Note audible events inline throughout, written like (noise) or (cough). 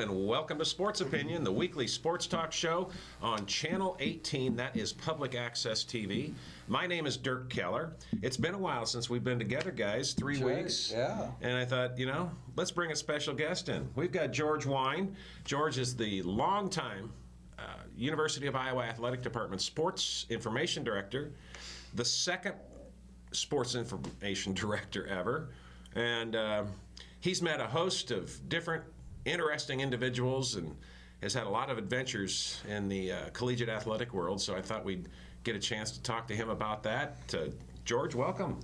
and welcome to Sports Opinion, the weekly sports talk show on Channel 18. That is public access TV. My name is Dirk Keller. It's been a while since we've been together, guys. Three weeks. yeah. And I thought, you know, let's bring a special guest in. We've got George Wine. George is the longtime uh, University of Iowa Athletic Department Sports Information Director, the second sports information (laughs) director ever. And um he's met a host of different interesting individuals and has had a lot of adventures in the uh, collegiate athletic world. So I thought we'd get a chance to talk to him about that. Uh, George, welcome.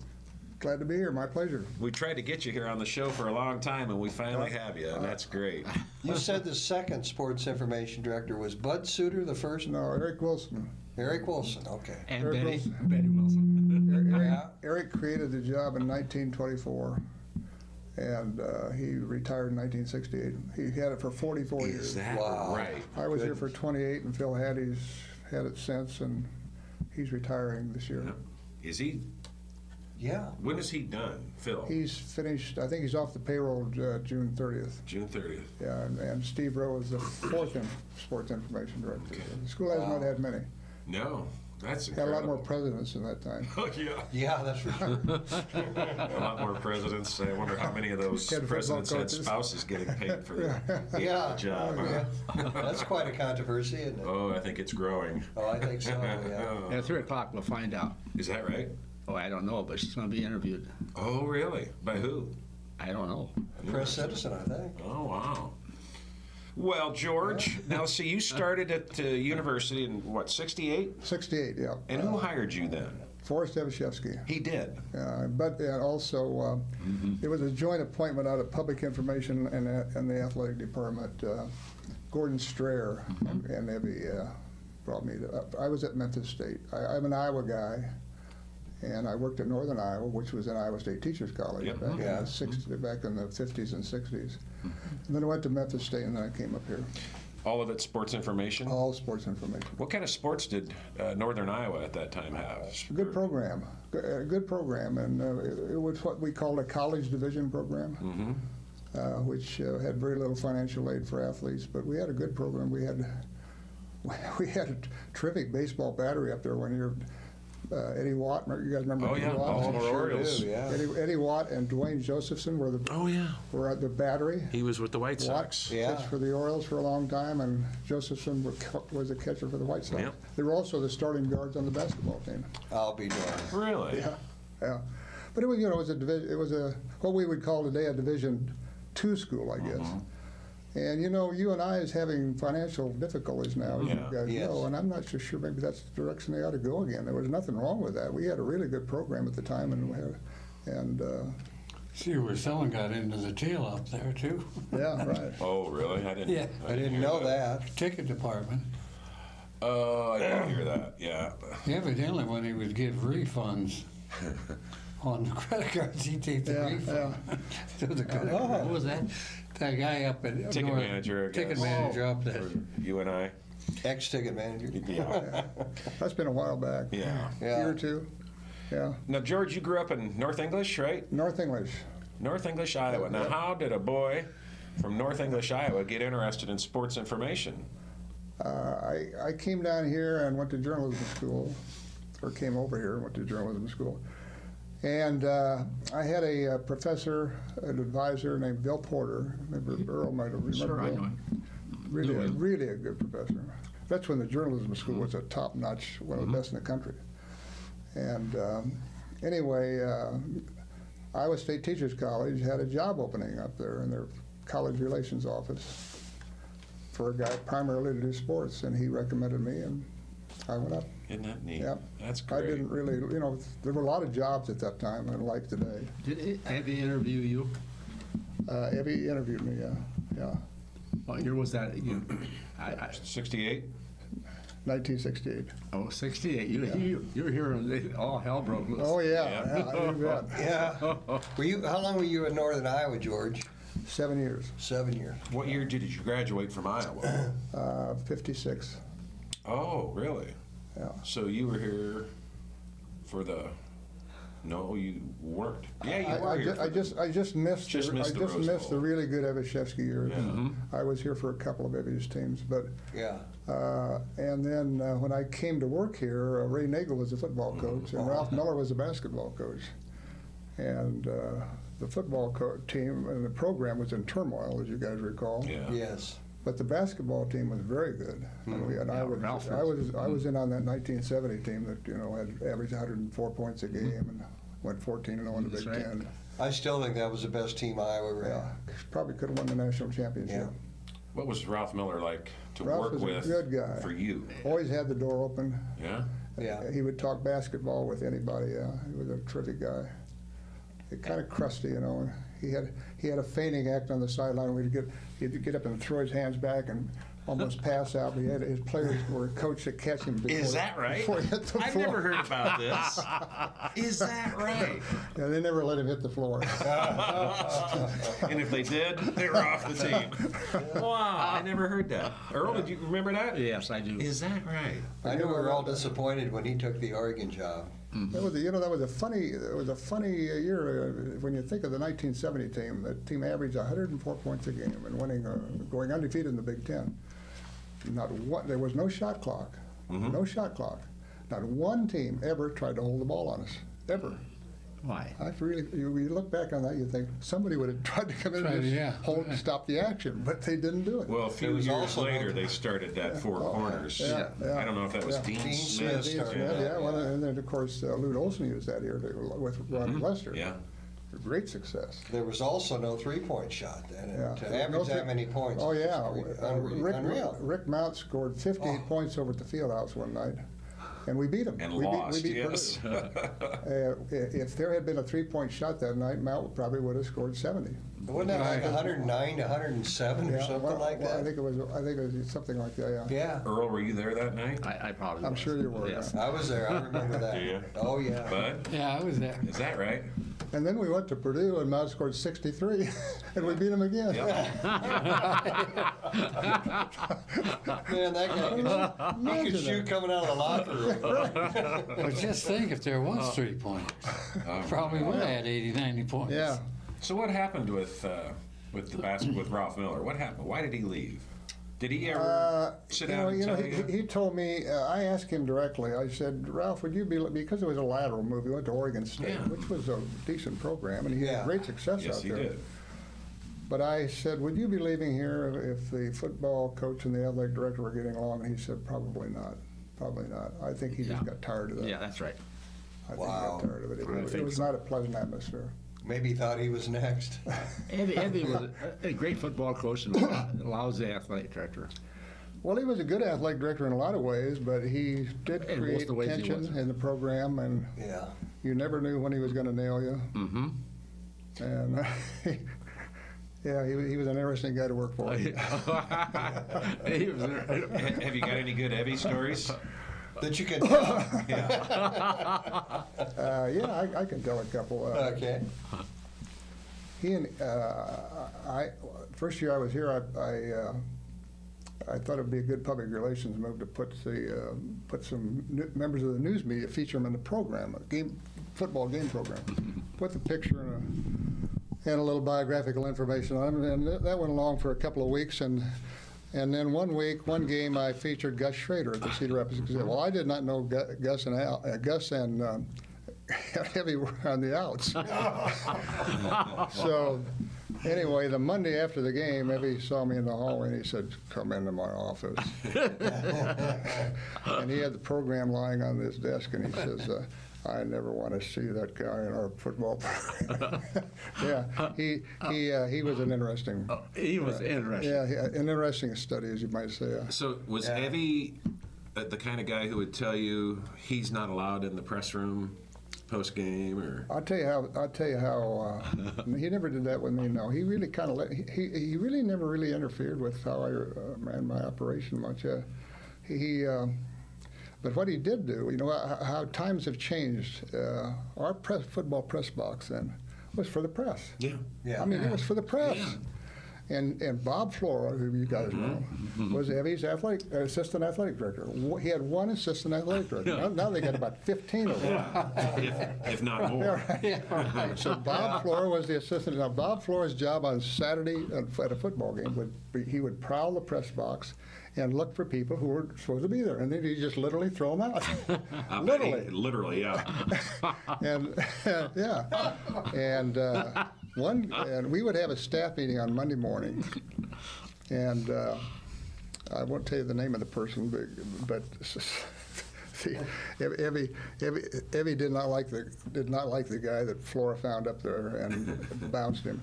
Glad to be here. My pleasure. We tried to get you here on the show for a long time, and we finally have you, and that's great. (laughs) You said the second sports information director was Bud Suter, the first? No, Eric Wilson. Eric Wilson, okay. And Eric Betty, Wilson. Betty Wilson. (laughs) Eric, Yeah. Eric created the job in 1924, and uh, he retired in 1968. He had it for 44 Is years. that Wow. right? I was here for 28, and Phil Haddy's had it since, and he's retiring this year. Is he? Yeah. When is he done, Phil? He's finished. I think he's off the payroll uh, June 30th. June 30th. Yeah, and, and Steve Roe is the fourth in, sports information director. Okay. The school has Wow. not had many. No, that's Had a lot more presidents in that time. Oh (laughs) yeah, Yeah, that's for sure. (laughs) a lot more presidents. I wonder how many of those Had presidents had spouses getting paid for the, (laughs) the Yeah. job. Oh, yeah. That's quite a controversy, isn't it? Oh, I think it's growing. Oh, I think so, yeah. Oh. At 3 o'clock, we'll find out. Is that right? Oh, I don't know, but she's going to be interviewed. Oh, really? By who? I don't know. Press citizen, I think. Oh, wow. Well, George, now see, you started at uh, university in what, 68? 68, yeah. And who hired you then? Forest Evashevski. He did. Uh, but uh, also, uh, it was a joint appointment out of public information and, uh, and the athletic department. Uh, Gordon Strayer and, and Evie uh, brought me to. I was at Memphis State. I, I'm an Iowa guy, and I worked at Northern Iowa, which was an Iowa State Teachers College Yep. back, in the 60, back in the 50s and 60s. And then I went to Memphis State, and then I came up here. All of it sports information? All sports information. What kind of sports did uh, Northern Iowa at that time have? Good program, Good- a good program, and uh, it, it was what we called a college division program, hmm uh, which uh, had very little financial aid for athletes. But we had a good program. We had (laughs) we had a terrific baseball battery up there one year. Uh, Eddie Watt, you guys remember Oh, Eddie yeah, Watt? Baltimore Sure Orioles. do, yeah. Eddie, Eddie Watt and Duane Josephson were the Oh, yeah. were at the battery. He was with the White Watt Sox. Yeah. pitched for the Orioles for a long time, and Josephson wa- was the catcher for the White Sox. Yep. They were also the starting guards on the basketball team. I'll be darned. Really? Yeah, yeah. But it was, you know, it was a division. It was a what we would call today a Division two school, I guess. Uh-huh. And you know, UNI is having financial difficulties now, as Yeah. you guys Yes. know, and I'm not so sure maybe that's the direction they ought to go again. There was nothing wrong with that. We had a really good program at the time, and we had, and uh, See where someone got into the jail up there too. yeah, (laughs) right. Oh, really? I didn't. Yeah. I didn't know that. Ticket department. Oh, I didn't hear that. Yeah. Evidently, when he would give refunds (laughs) on the credit cards, he'd take the Yeah, refund. (laughs) to the credit Oh. card. What was that? That guy up at Ticket North- manager, I Ticket guess. manager up there. UNI. Ex-ticket manager. Yeah. (laughs) That's been a while back. Yeah. Yeah. year or two. Yeah, Now, George, you grew up in North English, right? North English. North English, Iowa. Now, Yep. how did a boy from North English, Iowa get interested in sports information? Uh, I, I came down here and went to journalism school, or came over here and went to journalism school. And uh, I had a, uh professor, an advisor named Bill Porter. Maybe Earl might have remembered. Sure, I know him. Really, a, really a good professor. That's when the journalism school was a top-notch, one of the best in the country. And um, anyway, uh, Iowa State Teachers College had a job opening up there in their college relations office for a guy primarily to do sports, and he recommended me, and I went up. Isn't that neat? Yep. That's great. I didn't really, you know, there were a lot of jobs at that time, unlike today. Did it, Abby interview you? Uh, Evie interviewed me, yeah, yeah, What year was that? You, (clears throat) I, I, 68? 1968. oh, 68. You, you, you were here when all hell broke loose. Oh, yeah, Yeah. yeah, you bet. (laughs) Yeah. Were you? How long were you in Northern Iowa, George? Seven years, Seven years. What year did you graduate from Iowa? uh, 56. Oh, really? Yeah. So you were here for the No, you weren't. Yeah, you I, were I, here. ju- for I the- just I just missed Just the, missed I the just Rose missed the really good Evashevski years. Yeah. Mhm. I was here for a couple of Evish teams, but Yeah. uh, and then uh, when I came to work here, uh, Ray Nagel was the football Mm-hmm. coach, and Ralph Miller was the basketball coach, and uh, the football co- team and the program was in turmoil, as you guys recall. Yeah. Yes. But the basketball team was very good, and, we, and mm-hmm. I was Ralph I was- was I was in on that 1970 team that you know had averaged 104 points a mm-hmm. game and went 14 and 0 in the mm, That's Big right. Ten. I still think that was the best team Iowa ever Yeah, had. probably could have won the national championship. Yeah. What was Ralph Miller like to Ralph work was a with good guy. for you? Always had the door open. Yeah. Yeah. He would talk basketball with anybody. Yeah, he was a terrific guy. Kind of crusty, you know. He had he had a feigning act on the sideline. We'd get he'd get up and throw his hands back and almost pass out. But he had his players were coached to catch him. Before, Is that right? Before he hit the I've floor. never heard about this. (laughs) Is that right? Yeah, they never let him hit the floor. (laughs) and if they did, they were off the team. Wow, I never heard that. Earl, did you remember that? Yes, I do. Is that right? I knew we were all disappointed when he took the Oregon job. That was, a, you know, that was a funny, it was a funny year uh, when you think of the 1970 team. That team averaged 104 points a game and winning, uh, going undefeated in the Big Ten. Not one, there was no shot clock, no shot clock. Not one team ever tried to hold the ball on us, ever. Why? I really, you, you look back on that, you think somebody would have (laughs) tried to come in Tried and just yeah. hold and stop the action, but they didn't do it. Well, a few years also later, they started that four Oh, corners. yeah, yeah. I don't know if that was Yeah. Dean, Dean Smith. Smith Dean started Smith, that, yeah, well, and then of course uh, Lute Olson used that here to, with Ronnie Lester. Mm-hmm. Yeah. Great success. There was also no three-point shot then. and Yeah. To No average three- that many points. Oh, yeah. just Uh, unre- Rick, Unreal. Rick Mount scored 58 Oh. points over at the Fieldhouse one night, and we beat him. And we lost, beat, we beat yes. (laughs) Uh, if there had been a three-point shot that night, Mount probably would have scored 70. Wasn't that like 109 to 107 or something well, like well, I think it was. I think it was something like that. Yeah. Yeah, Earl, were you there that night? I, I probably I'm was. sure you were. Yes. yeah. I was there. I remember that. (laughs) Do you? Oh, yeah. Bud, Yeah, I was there. is that right? And then we went to Purdue, and Mount scored 63, (laughs) and we beat him again. (laughs) Man, that guy could, he could shoot that. coming out of the locker room. (laughs) But just think if there was three points, probably would have had 80, 90 points. Yeah. So what happened with uh, with the basket with Ralph Miller? What happened? Why did he leave? Did he ever Uh, sit you down know, and you know, he, you? he told me. Uh, I asked him directly. I said, Ralph, would you be because it was a lateral move? He went to Oregon State, Yeah. which was a decent program, and he Yeah. had great success yes, out he there. did. But I said, would you be leaving here if the football coach and the athletic director were getting along? And he said, probably not. Probably not. I think he just got tired of that. Yeah, that's right. I think he got tired of it. It, was- it was not a pleasant atmosphere. Maybe thought he was next. (laughs) Andy, Andy was a, a great football coach and a lousy athletic director. Well, he was a good athletic director in a lot of ways, but he did In create the tension in the program, and Yeah. you never knew when he was going to nail you. Mm-hmm. And (laughs) yeah, he, was- he was an interesting guy to work for. (laughs) he was, Have you got any good Evie stories? That you can (laughs) tell. Uh, yeah, I, I can tell a couple. Uh, Okay. He and uh, I, first year I was here, I, I, uh, I thought it'd be a good public relations move to put the uh, put some n- members of the news media feature them in the program, a game football game program. (laughs) put the picture and a, and a little biographical information on them, and th- that went along for a couple of weeks and. And then one week, one game, I featured Gus Schrader at the Cedar Rapids Gazette. Well, I did not know Gus and Al, uh, Gus and um, (laughs) Heavy were on the outs. (laughs) so, anyway, the Monday after the game, Evie saw me in the hallway and he said, "Come into my office." (laughs) and he had the program lying on his desk, and he says. Uh, I never want to see that guy in our football (laughs) program. (laughs) yeah, he he uh, he was an interesting, he was interesting. yeah, he- an interesting study, as you might say. Uh, So was Yeah. Evie uh, the kind of guy who would tell you he's not allowed in the press room post game, or I'll tell you how. I'll tell you how. Uh, he never did that with me. No, he really kind of let. He, he really never really interfered with how I uh, ran my operation much. Uh, he. Um, but what he did do, you know, how, how times have changed. Uh, our press, football press box then was for the press. yeah, Yeah. I mean, it was for the press. And, and Bob Flora, who you guys know, was Evie's athletic, uh, assistant athletic director. He had one assistant athletic director. Now, now they got about 15 of them. if, if not more. (laughs) (laughs) So Bob Flora was the assistant. Now, Bob Flora's job on Saturday at at a football game would be, he would prowl the press box and look for people who were supposed to be there. And then he'd just literally throw them out. (laughs) I bet he- (laughs) literally. Literally, yeah. (laughs) And, yeah. And uh, one, and we would have a staff meeting on Monday morning. And uh, I won't tell you the name of the person, but, but the, Evie, Evie, Evie did not like the did not like the guy that Flora found up there and (laughs) bounced him.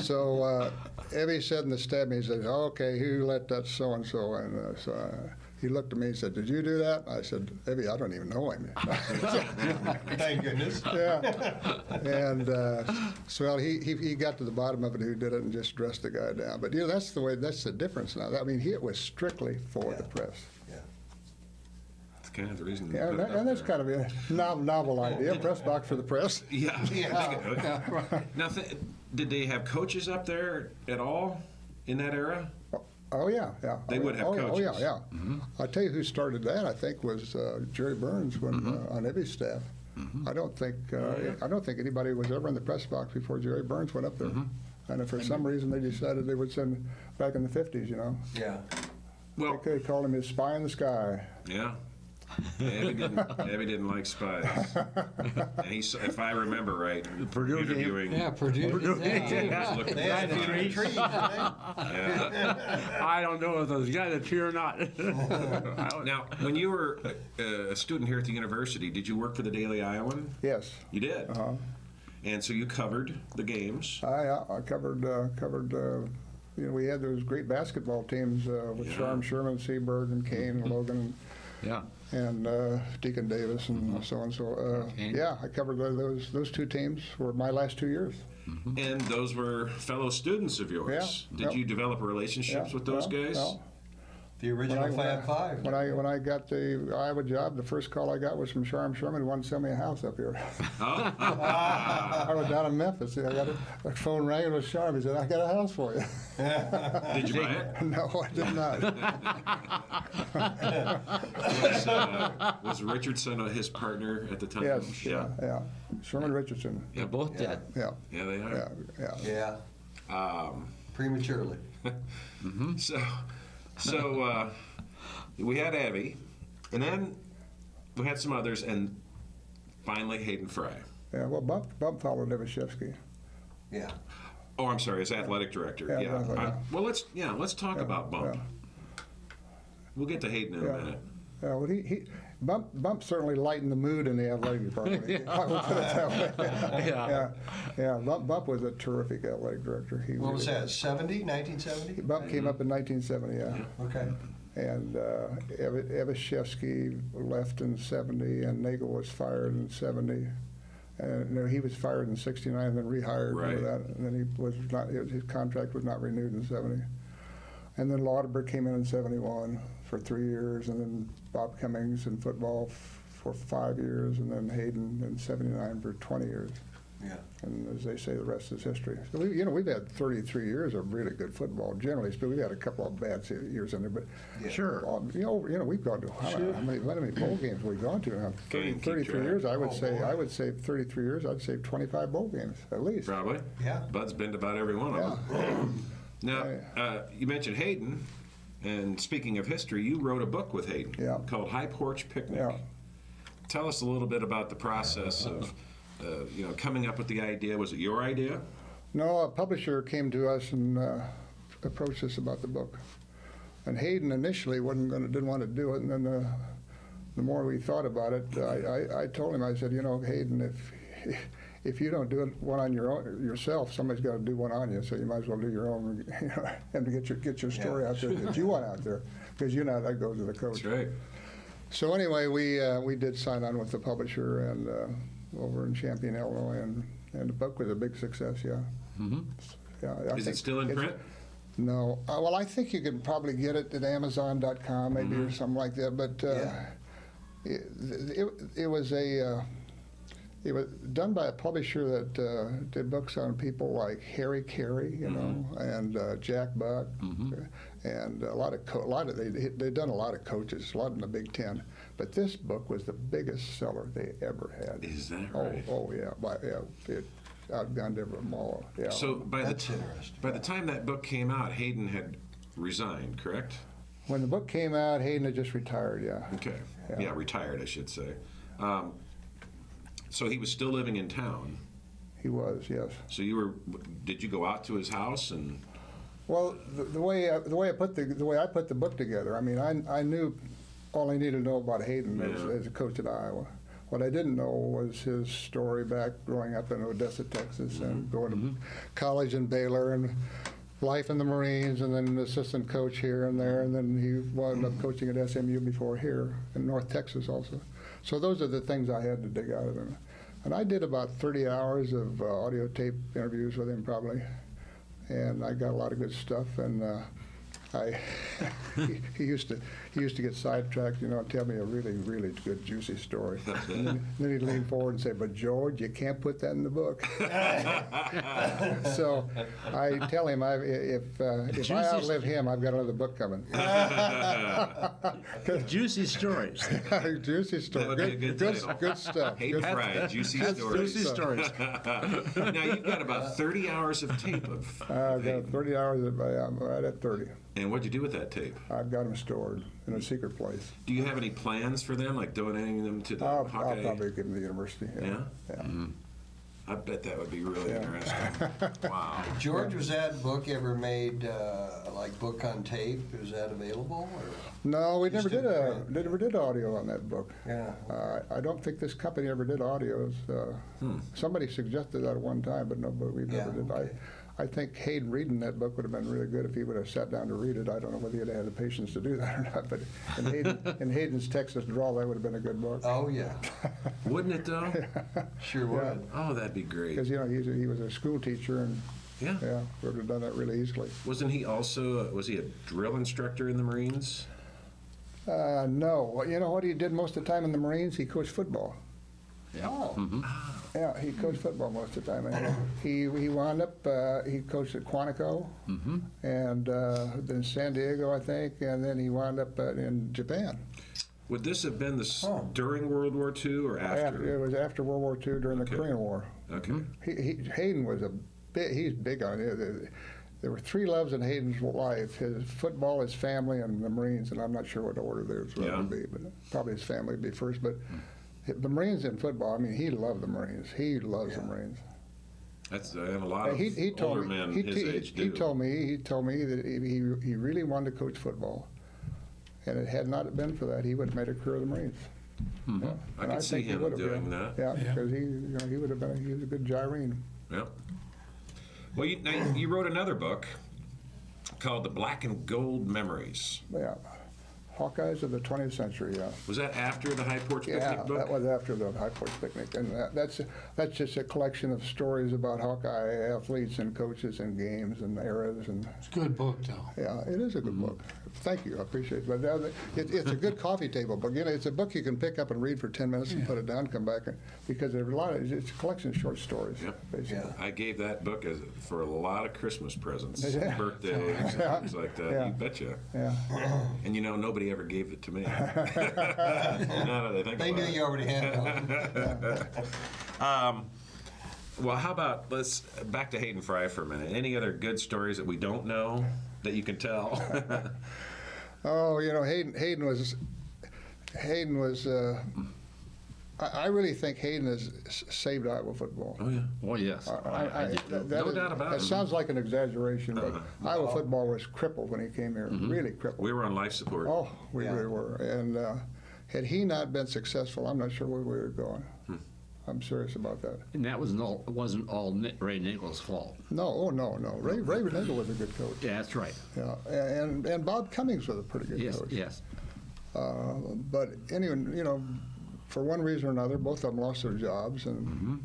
So uh, Evie said in the staff meeting, he said, "Okay, who let that so and so?" And so uh, he looked at me and said, "Did you do that?" I said, "Evie, I don't even know him." (laughs) Thank goodness. yeah. And uh, so well, he, he he got to the bottom of it. Who did it and just dressed the guy down? But you know that's the way. That's the difference now. I mean, he, it was strictly for the press. That's kind of the reason. Yeah, and, that, and that's there. kind of a novel, novel idea. (laughs) Press box for the press. Yeah. (laughs) Yeah. (laughs) Now, th- did they have coaches up there at all in that era? Oh yeah, yeah. They oh, would have oh, yeah, Oh yeah, coaches. yeah. I tell you who started that. I think was uh, Jerry Burns when Mm-hmm. uh, on Evie's staff. I don't think uh, I don't think anybody was ever in the press box before Jerry Burns went up there. Mm-hmm. And if for some reason they decided they would send back in the '50s, you know, Yeah. Well, they called him his spy in the sky. yeah. Abby didn't, (laughs) Abby didn't like spies. And he, if I remember right, Purdue game. interviewing. Yeah, Purdue. did that, too. was They had a for few trees. Yeah. (laughs) I don't know if those guys are true or not. (laughs) Don't- Now, when you were a, a student here at the university, did you work for the Daily Iowan? Yes. You did. Uh-huh. And so you covered the games. I, I covered uh, covered. Uh, you know, we had those great basketball teams uh, with Yeah. Sharm, Scheuerman, Seaberg, and Cain, and Logan, Yeah. And uh, Deacon Davis, and so and so. Uh, Okay. yeah, I covered those those two teams for my last two years. And those were fellow students of yours. Yeah, Did yep. you develop relationships Yeah, with those well, guys? well, The when original I, when I- Fab Five. When I when I got the Iowa job, the first call I got was from Sharm Scheuerman, who wanted to sell me a house up here. Oh? (laughs) I was down in Memphis. I got a, a phone rang. It was Sharm. He said, "I got a house for you." (laughs) Did you buy it? (laughs) no, I did not. Was, uh, was Richardson his partner at the time? yes, yeah, yeah. Scheuerman Richardson. They're both Yeah. dead. Yeah, Yeah, they yeah, are. yeah. Yeah. Um, Prematurely. so, so uh, we had Abby, and then we had some others, and finally Hayden Fry. Yeah, well, Bump, Bump followed Evashevski. Yeah. Oh, I'm sorry, as athletic director. Yeah, Yeah. athletic, Uh, yeah. well, let's yeah, let's talk Yeah, about Bump. yeah. We'll get to Hayden in Yeah. a minute. Yeah, well, he, he Bump, Bump certainly lightened the mood in the athletic department. (laughs) I will put it that way. (laughs) Yeah. yeah, yeah. Bump, Bump was a terrific athletic director. He What was really- that, 70, 1970? Bump came up in 1970, yeah. Okay. And uh, Evashevski left in 70, and Nagel was fired in 70. And no, he was fired in 69 and then rehired Right. for that. And then he was not, his contract was not renewed in 70. And then Lauterbur came in in 71 for three years, and then Bob Commings in football f- for five years, and then Hayden in 79 for 20 years. Yeah. And as they say, the rest is history. So we, you know, we've had 33 years of really good football. Generally, but we've had a couple of bad years in there. But Yeah. Sure. um, you know, you know, we've gone to how, many- how many, how many bowl games we've gone to now? 30, 33 years. I would Oh, say, boy. I would say 33 years. I'd say 25 bowl games at least. Probably. Yeah. Bud's been to about every one of Yeah. them. (clears throat) Now, uh, you mentioned Hayden, and speaking of history, you wrote a book with Hayden Yeah. called High Porch Picnic. Yeah. Tell us a little bit about the process of, uh, you know, coming up with the idea. Was it your idea? No, a publisher came to us and uh, approached us about the book. And Hayden initially wasn't going to, didn't want to do it, and then the, the more we thought about it, I, I, I told him, I said, you know, Hayden, if if you don't do it one on your own yourself, somebody's got to do one on you. So you might as well do your own, (laughs) you know, and to get your get your story Yeah. out there that you want out there, because you know that goes to the coach. That's right. So anyway, we uh, we did sign on with the publisher and uh, over in Champaign, Illinois, and and the book was a big success. Yeah. Mm-hmm. Yeah. I Is it still in print? No. Uh, well, I think you can probably get it at Amazon.com maybe or something like that. But uh, Yeah. it, it it was a uh, it was done by a publisher that uh, did books on people like Harry Caray, you know, and uh, Jack Buck, and a lot of co- a lot of they they'd done a lot of coaches, a lot in the Big Ten. But this book was the biggest seller they ever had. Is that Oh, right? oh yeah, by, yeah, it outgunned them all. Yeah. So by the t- interesting. by the time that book came out, Hayden had resigned, correct? when the book came out, Hayden had just retired. Yeah. Okay. Yeah. Yeah, retired, I should say. Um, so he was still living in town. He was, yes. So you were? Did you go out to his house and? Well, the, the way I, the way I put the the way I put the book together, I mean, I I knew all I needed to know about Hayden as, Yeah. as a coach at Iowa. What I didn't know was his story back growing up in Odessa, Texas, and mm-hmm. going to mm-hmm. college in Baylor and life in the Marines, and then an assistant coach here and there, and then he wound up mm-hmm. coaching at SMU before here in North Texas also. So those are the things I had to dig out of him. And I did about 30 hours of uh, audio tape interviews with him probably and I got a lot of good stuff. And uh, I, (laughs) he, he used to he used to get sidetracked, you know, and tell me a really really good juicy story. (laughs) And then, then he'd lean forward and say, "But George, you can't put that in the book." (laughs) so I tell him, I, if uh, if I Juicy outlive him, I've got another book coming. Juicy stories. juicy story, That would be a good, good good, good stuff. Hayden Good- Fry, juicy That's stories. Juicy stories. now you've got about 30 hours of tape of. Uh, I've got 30 hours. Of, I'm right at 30. And what'd you do with that tape? I've got them stored in a secret place. Do you have any plans for them, like donating them to the I'll, I'll probably give them to the university. Yeah? Yeah. I bet that would be really Yeah. interesting. (laughs) wow. George, was that book ever made, uh, like book on tape? Is that available? Or? No, we never did in a print. never did audio on that book. Yeah. Uh, I don't think this company ever did audios. Uh, Somebody suggested that at one time, but no, but we never Hmm. Yeah, did. okay. I, I think Hayden reading that book would have been really good if he would have sat down to read it. I don't know whether he'd had the patience to do that or not, but in, Hayden, (laughs) in Hayden's Texas drawl, that would have been a good book. Oh, yeah. Wouldn't it though? (laughs) Sure Yeah. would. Oh, that'd be great. Because, you know, he's a, he was a school teacher and, Yeah. yeah, would have done that really easily. Wasn't he also, was he a drill instructor in the Marines? Uh, no, Well, you know what he did most of the time in the Marines? He coached football. Oh, Yeah, he coached football most of the time. And he he wound up uh, he coached at Quantico and uh, then San Diego, I think, and then he wound up uh, in Japan. Would this have been the, s Oh. during World War II or After, it was after World War II during the Korean War. Okay. He, he, Hayden was a big, he's big on it. There were three loves in Hayden's life: his football, his family, and the Marines. And I'm not sure what order those Yeah. would be, but probably his family would be first. But the Marines in football, I mean, he loved the Marines. He loves the Marines. That's, I have a lot Uh, of he, he told older me, men he, his he- age he told me he told me that he, he he really wanted to coach football, and it had not been for that, he would have made a career of the Marines. Yeah. Hmm. I And could see he him would have, doing yeah. that. Yeah, Yeah. because he you know he would have been he was a good gyrene. Yep. Well, you, now, you wrote another book called The Black and Gold Memories. Yeah, Hawkeyes of the 20th century. Yeah. Was that after the High Porch Picnic Yeah, book? that was after the High Porch picnic, and that, that's that's just a collection of stories about Hawkeye athletes and coaches and games and eras and It's a good book, though. Yeah, it is a good book. Thank you, I appreciate it. But uh, it, it's a good (laughs) coffee table book. You know, it's a book you can pick up and read for 10 minutes and put it down, and come back, and, because there's a lot of, it's a collection of short stories, Yep. basically. Yeah. I gave that book as, for a lot of Christmas presents, Yeah. (laughs) birthdays, and things like that. Yeah. You betcha. Yeah. And you know, nobody ever gave it to me. now that I think they knew about you already had one. it. (laughs) Um, well, how about let's back to Hayden Fry for a minute. Any other good stories that we don't know that you can tell? (laughs) Oh, you know, Hayden, Hayden was, Hayden was, uh, I, I really think Hayden has saved Iowa football. oh yeah. Oh, yes. I- I- I- that- that No is- doubt about That it. sounds like an exaggeration, but Uh-huh. Iowa football was crippled when he came here, really crippled. We were on life support. Oh, we Yeah. really were. And uh, had he not been successful, I'm not sure where we were going. Hmm. I'm serious about that. And that wasn't all, wasn't all Ray Nichols' fault. No, oh no, no. Ray Ray Renegel was a good coach. Yeah, that's right. Yeah, and and Bob Commings was a pretty good Yes, coach. yes. Uh, but anyway, you know, for one reason or another, both of them lost their jobs, and mm-hmm.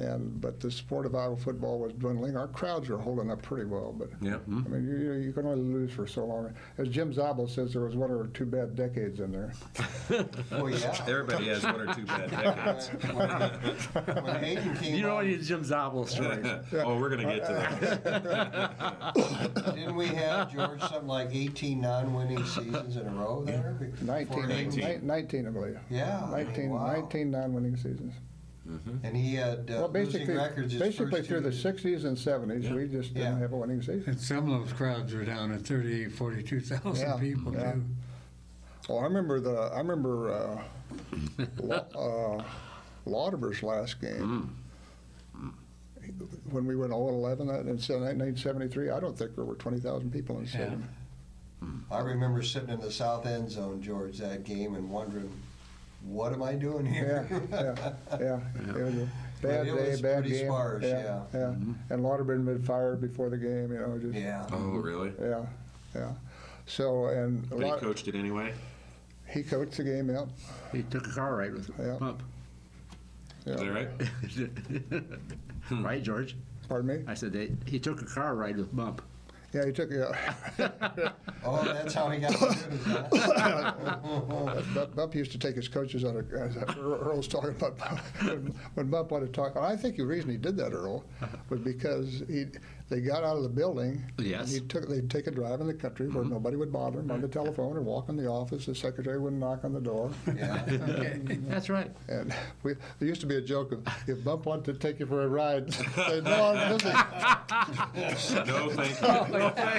And, but the sport of Iowa football was dwindling. Our crowds were holding up pretty well, but Yeah. Mm-hmm. I mean, you, you- you can only lose for so long. As Jim Zabel says, there was one or two bad decades in there. (laughs) Well, yeah. Everybody has one or two bad (laughs) decades. When when Hayden came You know on, any Jim Zabel stories? (laughs) Oh, we're gonna get to that. didn't we have, George, something like 18 non-winning seasons in a row there? before 19, Hayden- ni- 19, I believe. Yeah, I mean, 19, wow. 19 non-winning seasons. And he had uh, Well, losing basically, records his basically first through the two- 60s and 70s, we just didn't Yeah. have a winning season. And some of those crowds were down at 38, 42,000 Yeah, people yeah. too. Well, I remember the, I remember uh, Lau- uh, Lauterbur's last game. When we went 0-11 in 1973, I don't think there were 20,000 people in the Yeah. stadium. I remember sitting in the south end zone, George, that game and wondering, what am I doing Yeah, here? yeah, yeah. It was a bad it day, was bad pretty game. sparse, yeah. Yeah, mm-hmm. and Lauterbur had been fired before the game, you know, just, Yeah. Oh, really? yeah, yeah. So, and a But he coached it anyway? he coached the game, yeah, He took a car ride with Yeah. Bump. Is that right? (laughs) (laughs) Right, George? Pardon me? I said they, he took a car ride with Bump. Yeah, he took, it. yeah. (laughs) Oh, that's how he got to do it, huh? (laughs) Bump, Bump used to take his coaches on a, as Earl Earl was talking about, (laughs) when- when Bump wanted to talk, I think the reason he did that, Earl, was because he, they got out of the building. Yes. And he took, they'd take a drive in the country where nobody would bother him on the telephone or walk in the office, the secretary wouldn't knock on the door. Yeah. (laughs) That's right. And we, there used to be a joke of, if Bump wanted to take you for a ride, (laughs) say, no, I'm busy. No, thank you. (laughs) No, thank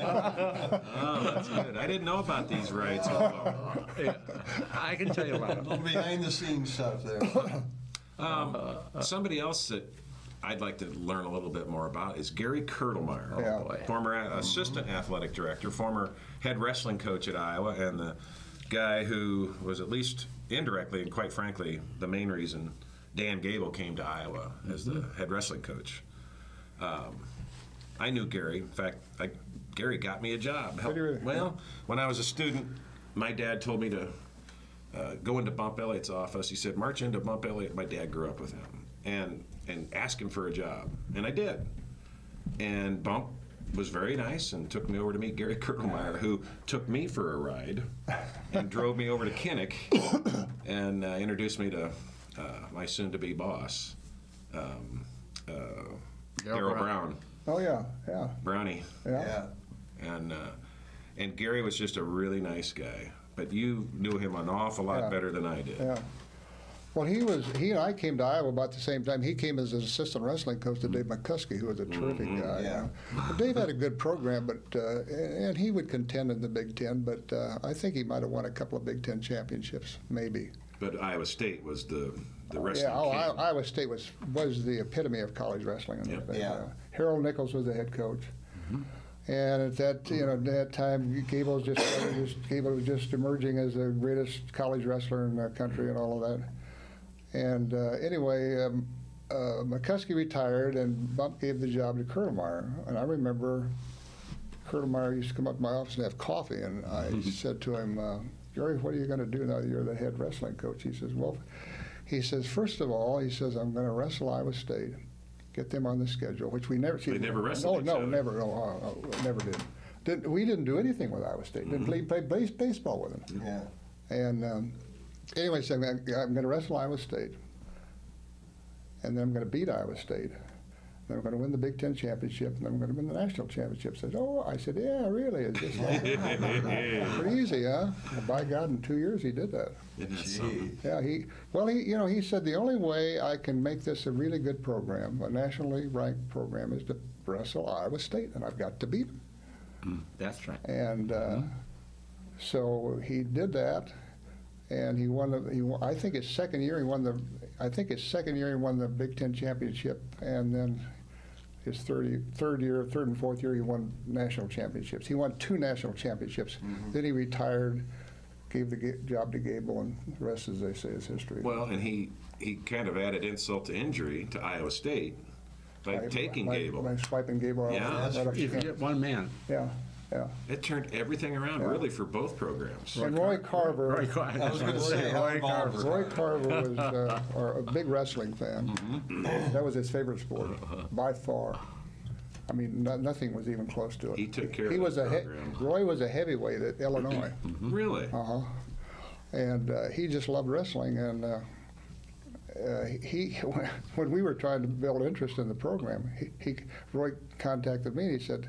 you. Oh, that's good. I didn't know about these rights. I can tell you about it. Little behind the scenes stuff there. Um, somebody else that I'd like to learn a little bit more about is Gary Kurdelmeier, Yeah. boy. former a- assistant athletic director, former head wrestling coach at Iowa, and the guy who was at least indirectly and quite frankly the main reason Dan Gable came to Iowa as the head wrestling coach. Um, I knew Gary. In fact, I, Gary got me a job. Helped- Did he really? well, when I was a student, my dad told me to uh, go into Bump Elliott's office. He said, "March into Bump Elliott." My dad grew up with him, and and ask him for a job, and I did. And Bump was very nice and took me over to meet Gary (laughs) Kurdelmeier, who took me for a ride and drove me over to Kinnick (coughs) and uh, introduced me to uh, my soon-to-be boss, um, uh, Darrell Brown. Brown, Oh, yeah, yeah, Brownie, yeah. Yeah. and uh, and Gary was just a really nice guy. But you knew him an awful lot Yeah. better than I did. Yeah. Well, he was, he and I came to Iowa about the same time. He came as an assistant wrestling coach to Dave McCuskey, who was a terrific guy. Yeah. Dave had a good program, but, uh, and he would contend in the Big Ten, but uh, I think he might have won a couple of Big Ten championships, maybe. But Iowa State was the the wrestling Yeah, oh. I- Iowa State was, was the epitome of college wrestling. in Yep. Yeah. uh, Harold Nichols was the head coach. And at that, you know, that time, Gable was just, (coughs) just Gable was just emerging as the greatest college wrestler in the country and all of that. And uh, anyway, um, uh, McCuskey retired, and Bump gave the job to Kurdelmeier. And I remember Kurdelmeier used to come up to my office and have coffee, and I (laughs) said to him, uh, Jerry, what are you going to do now that you're the head wrestling coach? He says, well, he says, first of all, he says, I'm going to wrestle Iowa State, get them on the schedule, which we never. They never wrestled No, each no, other. never, no, uh, uh, never did. Didn't, we didn't do anything with Iowa State. Didn't play, play base, baseball with them. Yeah. And um, anyway, so I'm, I'm going to wrestle Iowa State, and then I'm going to beat Iowa State. Then I'm going to win the Big Ten championship, and then I'm going to win the national championship. Says, oh, I said, yeah, really? It's just like, (laughs) pretty easy, huh? Well, by God, in two years he did that something? Yeah, he well, he you know he said the only way I can make this a really good program, a nationally ranked program, is to wrestle Iowa State, and I've got to beat them. That's right. And uh, so he did that, and he won the. He, won- I think his second year he won the. I think his second year he won the Big Ten championship, and then his third third year, third and fourth year he won national championships. He won two national championships. Mm-hmm. Then he retired, gave the ga- job to Gable, and the rest, as they say, is history. Well, and he he kind of added insult to injury to Iowa State by taking by, Gable. by swiping Gable. out- Yeah. right off the You campus. forget one man. Yeah, Yeah. It turned everything around, Yeah. really, for both programs. And Roy Carver. Roy Carver. I was gonna say, how involved was Roy Carver was uh, or (laughs) a big wrestling fan. That was his favorite sport by far. I mean, no, nothing was even close to it. He took care He of was the a he- program. Roy was a heavyweight at Illinois. Really? Uh-huh. And uh, he just loved wrestling. And uh, uh, he, (laughs) when we were trying to build interest in the program, he, he, Roy contacted me and he said,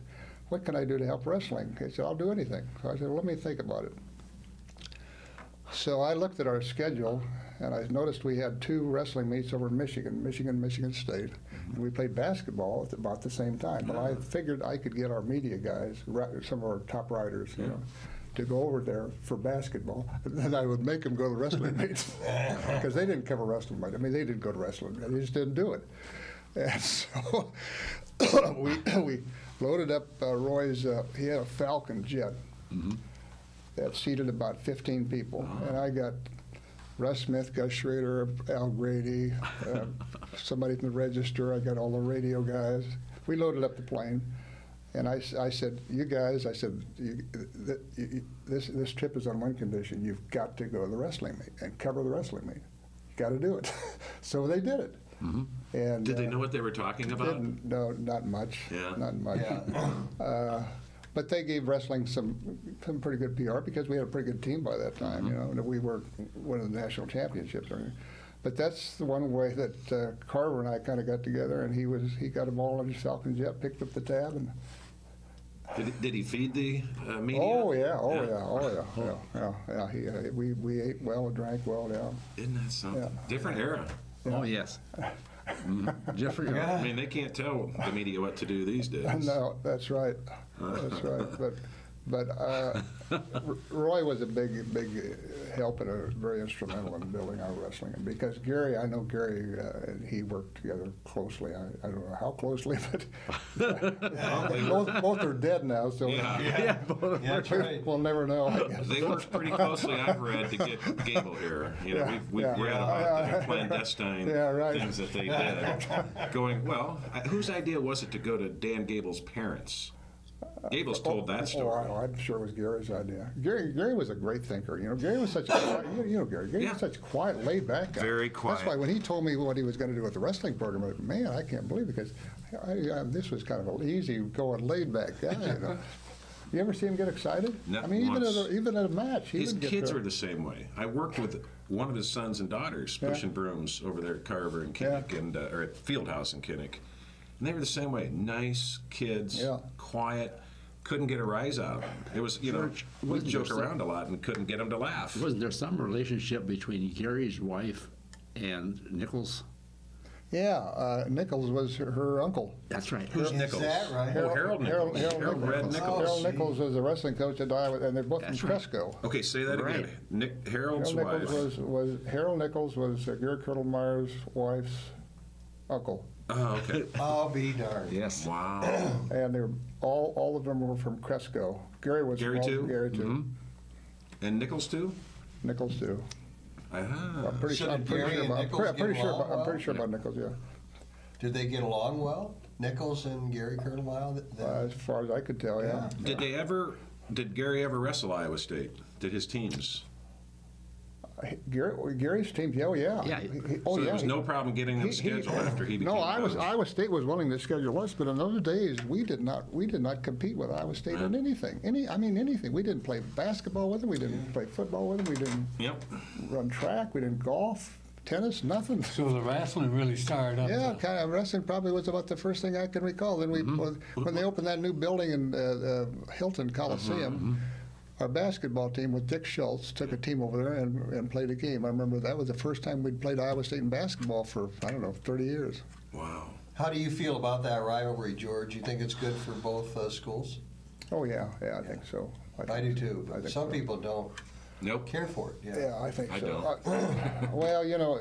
"What can I do to help wrestling?" He said, "I'll do anything." So I said, well, "Let me think about it." So I looked at our schedule and I noticed we had two wrestling meets over in Michigan, Michigan, Michigan State, and we played basketball at about the same time. Well, I figured I could get our media guys, some of our top writers, you know, to go over there for basketball, (laughs) and then I would make them go to the wrestling (laughs) meets (laughs) because they didn't cover wrestling. I mean, they didn't go to wrestling; they just didn't do it. And so (coughs) we (coughs) we loaded up uh, Roy's. Uh, he had a Falcon jet that seated about 15 people, and I got Russ Smith, Gus Schrader, Al Grady, uh, (laughs) somebody from the register. I got all the radio guys. We loaded up the plane, and I, I said, "You guys," I said, you, th- you, "This this trip is on one condition: you've got to go to the wrestling meet and cover the wrestling meet. You got to do it." (laughs) so they did it. And Did they uh, know what they were talking about? didn't, no, not much. Yeah. Not much. Yeah. (laughs) Uh, but they gave wrestling some some pretty good PR because we had a pretty good team by that time. You know, and we were one of the national championships. But that's the one way that uh, Carver and I kind of got together, and he was he got them all in his Falcon jet, picked up the tab, and Did, did he feed the uh, media? oh yeah, oh yeah, oh yeah, yeah, yeah. yeah. He, uh, we we ate well, drank well, yeah. Isn't that something? Yeah. Different era. Oh, yes. (laughs) Mhm. Different. I mean, they can't tell the media what to do these days. (laughs) No, that's right. That's right. But but uh, Roy was a big big help and a very instrumental in building our wrestling. And because Gary, I know Gary, uh, and he worked together closely. I, I don't know how closely, (laughs) but both both are dead now, so Yeah. Yeah, (laughs) both- Yeah, that's right. we'll never know. I guess. They worked pretty closely, I've read, to get Gable here. You know, Yeah, we've, we've yeah. read Yeah. about the (laughs) clandestine Yeah, right. things that they did. Going, well, uh, whose idea was it to go to Dan Gable's parents? Gable's told that Oh, story. I, I'm sure it was Gary's idea. Gary, Gary was a great thinker. You know, Gary was such a (coughs) you, know Gary. Gary Yeah. was such a quiet, laid back guy. Very quiet. That's why when he told me what he was going to do with the wrestling program, I man, I can't believe it because I, I, this was kind of an easy going, laid back guy. You know. (laughs) you ever see him get excited? Not I mean, even at a, even at a match, he His kids were the same way. I worked with one of his sons and daughters Yeah. pushing brooms over there at Carver and Yeah. Kinnick and uh, or at Fieldhouse and Kinnick, and they were the same way. Nice kids, Yeah. quiet. Couldn't get a rise out of them. It was, you know, we wasn't joke some- around a lot and couldn't get them to laugh. Wasn't there some relationship between Gary's wife and Nichols? Yeah, uh, Nichols was her, her uncle. That's right. Who's Is Nichols? that right? Oh, Harold Nichols. Harold, Harold Red Nichols. Harold Nichols was a wrestling coach at Iowa, and they're both That's from right. Cresco. Okay, say that Right. again. Nick Harold's Harold wife. Nichols was, was Harold Nichols was uh, Gary Kurdelmeier's wife's uncle. Oh, okay. I'll be darned. Yes. Wow. (clears throat) and they're all all of them were from Cresco. Gary was Gary from, too? Mm-hmm. Gary too. And Nichols too? Nichols too. Ah. I'm pretty So sure. I'm pretty Gary sure and about. Nichols I'm pretty get sure. along About, I'm pretty sure about Nichols. Yeah. Did they get along well? Nichols and Gary Kurdelmeier? Uh, as far as I could tell, yeah. Did they ever? Did Gary ever wrestle Iowa State? Did his teams? Gary, Gary's team. Yeah, oh yeah. Yeah. He- he- oh so yeah. there was no problem getting them he- he- scheduled after he became. No, Iowa, coach. Iowa State was willing to schedule us, but in those days we did not. We did not compete with Iowa State in Yeah. anything. Any, I mean anything. We didn't play basketball with them. We didn't play football with them. We didn't Yep. run track. We didn't golf, tennis, nothing. So the wrestling really started up. Yeah, kind of wrestling probably was about the first thing I can recall. Then we, when- when they opened that new building in uh, uh, Hilton Coliseum, our basketball team with Dick Schultz took a team over there and, and played a game. I remember that was the first time we'd played Iowa State in basketball for I don't know 30 years. Wow. How do you feel about that rivalry, George? You think it's good for both uh, schools? Oh yeah, yeah, I think so. I think do so. too, I but think some so. people don't Nope. care for it. Yeah. Yeah, I think I so. Uh, (coughs) well, you know,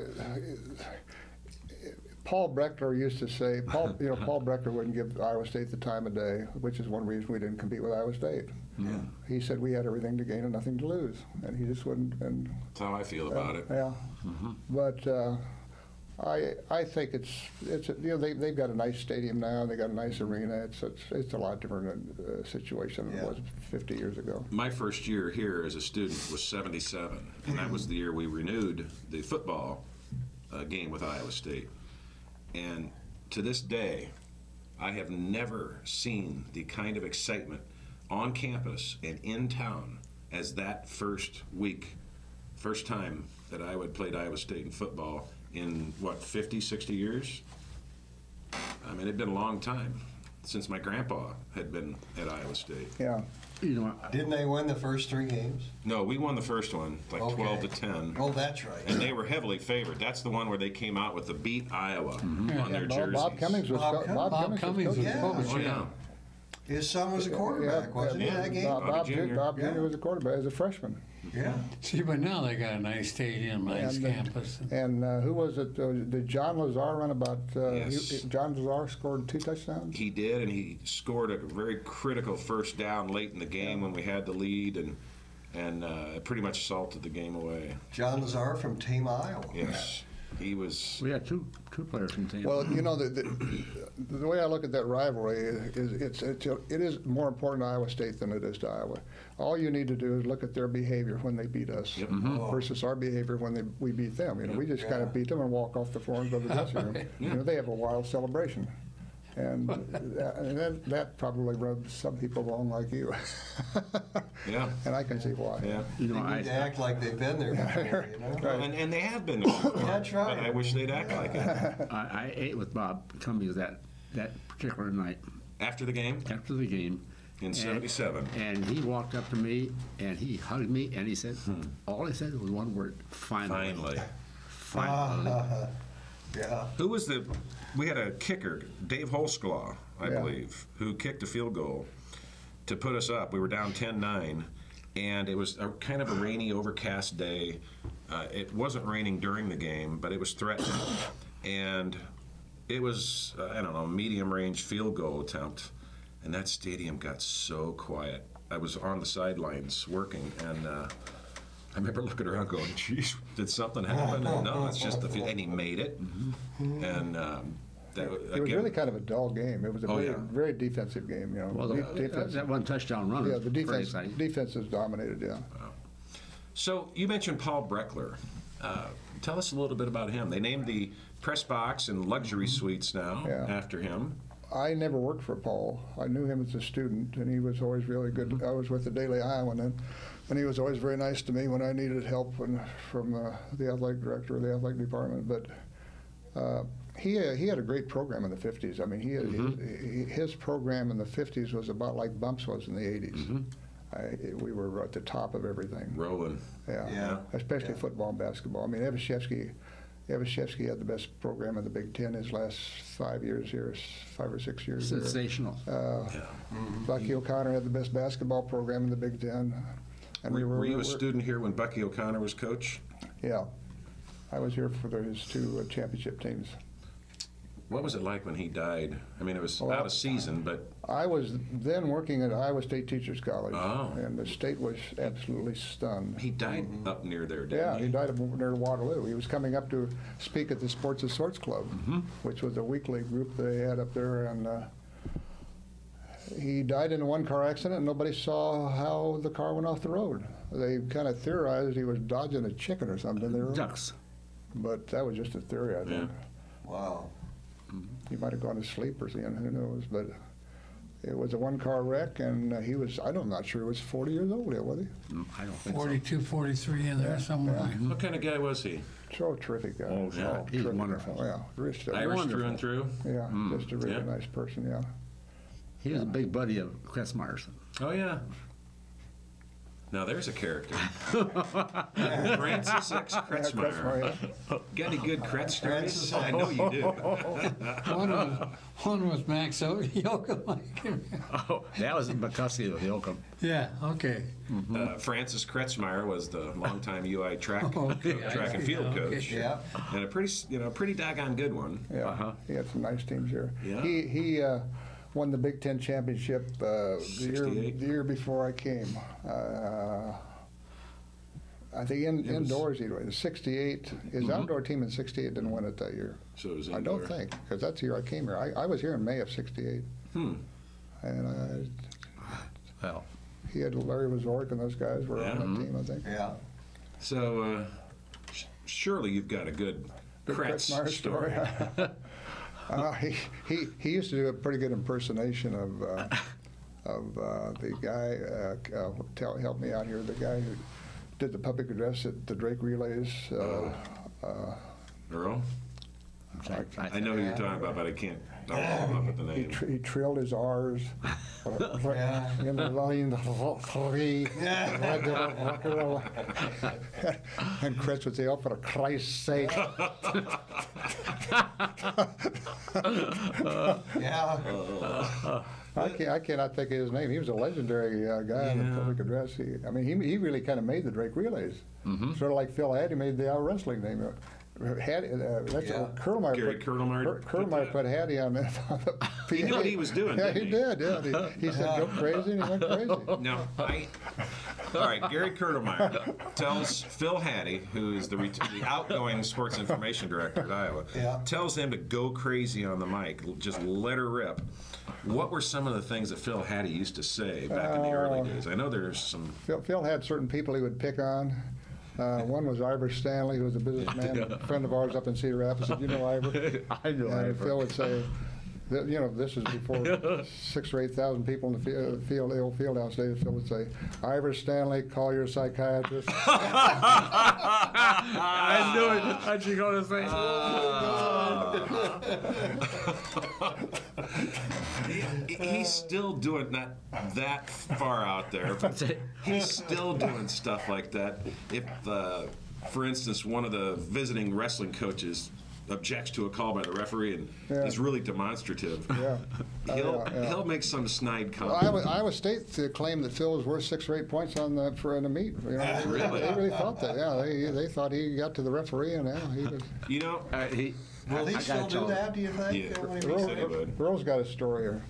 Paul Brechler used to say, Paul, you know, Paul (laughs) Brechler wouldn't give Iowa State the time of day, which is one reason we didn't compete with Iowa State. Yeah. He said we had everything to gain and nothing to lose, and he just wouldn't. And That's how I feel about it. yeah, but uh, I, I think it's, it's, you know, they, they've got a nice stadium now, they got a nice arena, it's, it's, it's a lot different uh, situation than it was 50 years ago. My first year here as a student was 77, and that was the year we renewed the football uh, game with Iowa State. And to this day, I have never seen the kind of excitement on campus and in town as that first week, first time that Iowa had played Iowa State in football in, what, 50, 60 years? I mean, it'd been a long time since my grandpa had been at Iowa State. Yeah, You know, Didn't they win the first three games? No, we won the first one, like Okay. 12 to 10. Oh, that's right. And they were heavily favored. That's the one where they came out with the beat Iowa mm-hmm. on their Bob, jerseys. Bob Commings was, Bob co- Bob Bob Commings Commings was was coaching. coach. Oh, yeah. His son was a quarterback, wasn't he, yeah, that game? Bob, Bob, Bobby Jr. Jr. Bob Yeah. Jr. was a quarterback as a freshman. Yeah. See, but now they got a nice stadium, nice And, uh, campus. And uh, who was it? Uh, did John Lazar run about? Uh, Yes. he- John Lazar scored two touchdowns. He did, and he scored a very critical first down late in the game when we had the lead, and and uh, pretty much salted the game away. John Lazar from Tama, Iowa. Yes, he was. we had two, two players from Tama. Well, you know, the, the, the way I look at that rivalry is it's, it's it is more important to Iowa State than it is to Iowa. All you need to do is look at their behavior when they beat us Yep. Mm-hmm. Oh. versus our behavior when they, we beat them. You know, we just kind of beat them and walk off the floor and go to the (laughs) dressing room. You know, they have a wild celebration. And, that, and that, that probably rubs some people wrong like you. (laughs) Yeah. And I can see why. Yeah. You They know, need to I, act like they've been there before, you (laughs) know? Well, and, and they have been. before, (laughs) That's right. But I wish they'd act like it. I, I ate with Bob Commings that, that particular night After the game after the game. in '77. And he walked up to me and he hugged me and he said, hmm. all he said was one word, finally. Finally. Finally. Ah. Yeah. Who was the? We had a kicker, Dave Holsclaw, I Yeah. believe, who kicked a field goal to put us up. We were down 10-9, and it was a kind of a rainy, overcast day. Uh, it wasn't raining during the game, but it was threatening, and it was uh, I don't know medium range field goal attempt, and that stadium got so quiet. I was on the sidelines working, and. Uh, I remember looking around going, geez, did something happen? And no, it's just the field. And he made it. And um, that, It was again, really kind of a dull game. It was a Oh, very, yeah. very defensive game. You know, Well, De- the, defense- that one touchdown run yeah, the defense exciting. defense is dominated. Yeah. So you mentioned Paul Brechler. Uh, tell us a little bit about him. They named the press box and luxury suites now Yeah. after him. I never worked for Paul. I knew him as a student, and he was always really good. I was with the Daily Iowan then, and he was always very nice to me when I needed help when, from uh, the athletic director of the athletic department. But uh, he uh, he had a great program in the 50s. I mean, he, had, he his program in the 50s was about like Bump's was in the 80s. I, we were at the top of everything. Rolling. Yeah, Yeah. especially Yeah. football and basketball. I mean, Evashevski, Evashevski had the best program in the Big Ten his last five years here, five or six years. here. Sensational. Uh, Bucky O'Connor had the best basketball program in the Big Ten. And Were, were you a we're- student here when Bucky O'Connor was coach? Yeah. I was here for the, his two uh, championship teams. What was it like when he died? I mean, it was Well, out of season, but I was then working at Iowa State Teachers College, Oh. and the state was absolutely stunned. he died up near there, didn't Yeah, he? he died near Waterloo. He was coming up to speak at the Sports of Sorts Club, Mm-hmm. which was a weekly group they had up there, and uh, he died in a one-car accident. and Nobody saw how the car went off the road. They kind of theorized he was dodging a chicken or something. They were, Ducks. but that was just a theory, I think. Wow. He might have gone to sleep or something. Who knows? But it was a one-car wreck, and uh, he was. I'm not sure he was 40 years old yet, was he? Mm, I don't think so. 42, 43 in there somewhere. What kind of guy was he? So terrific guy. Oh, yeah. He's terrific. wonderful. Yeah, just a- Irish Wonderful. through and through. Yeah, just a really yeah. nice person. Yeah. He was a big buddy of Cretz Cretzmeyer's. Oh yeah. Now there's a character. (laughs) Francis X. Cretzmeyer. Got any good Cretz stories? I know you do. (laughs) One was, one was Max O- Yoakum. (laughs) Oh, that was in McCuskey of Hilcom. Yeah, okay. Uh, Francis Cretzmeyer was the longtime UI track Oh, okay, coach, track and field Okay. coach, Yeah. and a pretty you know pretty doggone good one. Yeah, Uh-huh. he had some nice teams here. Yeah. He he uh, won the Big Ten championship uh, the year the year before I came. Uh, I think in, It was- indoors he was 68. His Mhm. outdoor team in 68 didn't win it that year. So it was I don't think, because that's the year I came here. I, I was here in May of 68. Hmm. And uh, Well, he had Larry Mazork and those guys were Yeah. on that team, I think. Yeah. So uh, sh- surely you've got a good Good Cretz Cretzmeyer story. (laughs) (laughs) Uh, he, he, he used to do a pretty good impersonation of uh, of uh, the guy. Uh, uh, tell, help me out here. The guy who did the public address at the Drake Relays. Uh, uh, Earl? I, I know who you're talking about, but I can't. I'll come up with the he, name. tr- he trilled his R's. (laughs) Yeah. In the line three. (laughs) and Cretz would say, "Oh, for Christ's sake!" (laughs) Yeah. I can't. I cannot think of his name. He was a legendary uh, guy in the public address. He, I mean, he, he really kind of made the Drake Relays. Mm-hmm. Sort of like Phil Haddy made the our wrestling name. Uh, Haddy, uh, that's Yeah. what Kurdelmeier Gary put. Kurdelmeier Kur- put put Haddy on, the- (laughs) on the. He knew what he was doing, Yeah, didn't he he? did. Yeah, he, he said, "Go crazy," and he went crazy. No, I. All right, Gary Kurdelmeier tells Phil Haddy, who is the, ret- the outgoing sports information director at Iowa, Yeah. tells him to go crazy on the mic, just let her rip. What were some of the things that Phil Haddy used to say back in the early Uh, days? I know there's some. Phil, Phil had certain people he would pick on. Uh, one was Ivor Stanley, who was a businessman, (laughs) a friend of ours up in Cedar Rapids. Did you know Ivor? (laughs) I know And Ivor. Phil would say, that, you know, this is before (laughs) six or eight thousand people in the uh, field, the old field house days. Phil would say, Ivor Stanley, call your psychiatrist. (laughs) I knew it. How'd you go to say? He- He's still doing not that far out there, but he's still doing stuff like that. If, uh, for instance, one of the visiting wrestling coaches objects to a call by the referee and Yeah. is really demonstrative, Yeah. (laughs) he'll yeah, yeah. he'll make some snide Well. Iowa, Iowa State uh, claimed that Phil was worth six or eight points on the for in a meet. You know, they, (laughs) Really? They really thought that. Yeah, they, they thought he got to the referee and yeah, he was. You know, Uh, he. Will he still do that, him. do you think? Yeah, he Earl, said he would. Earl's got a story here.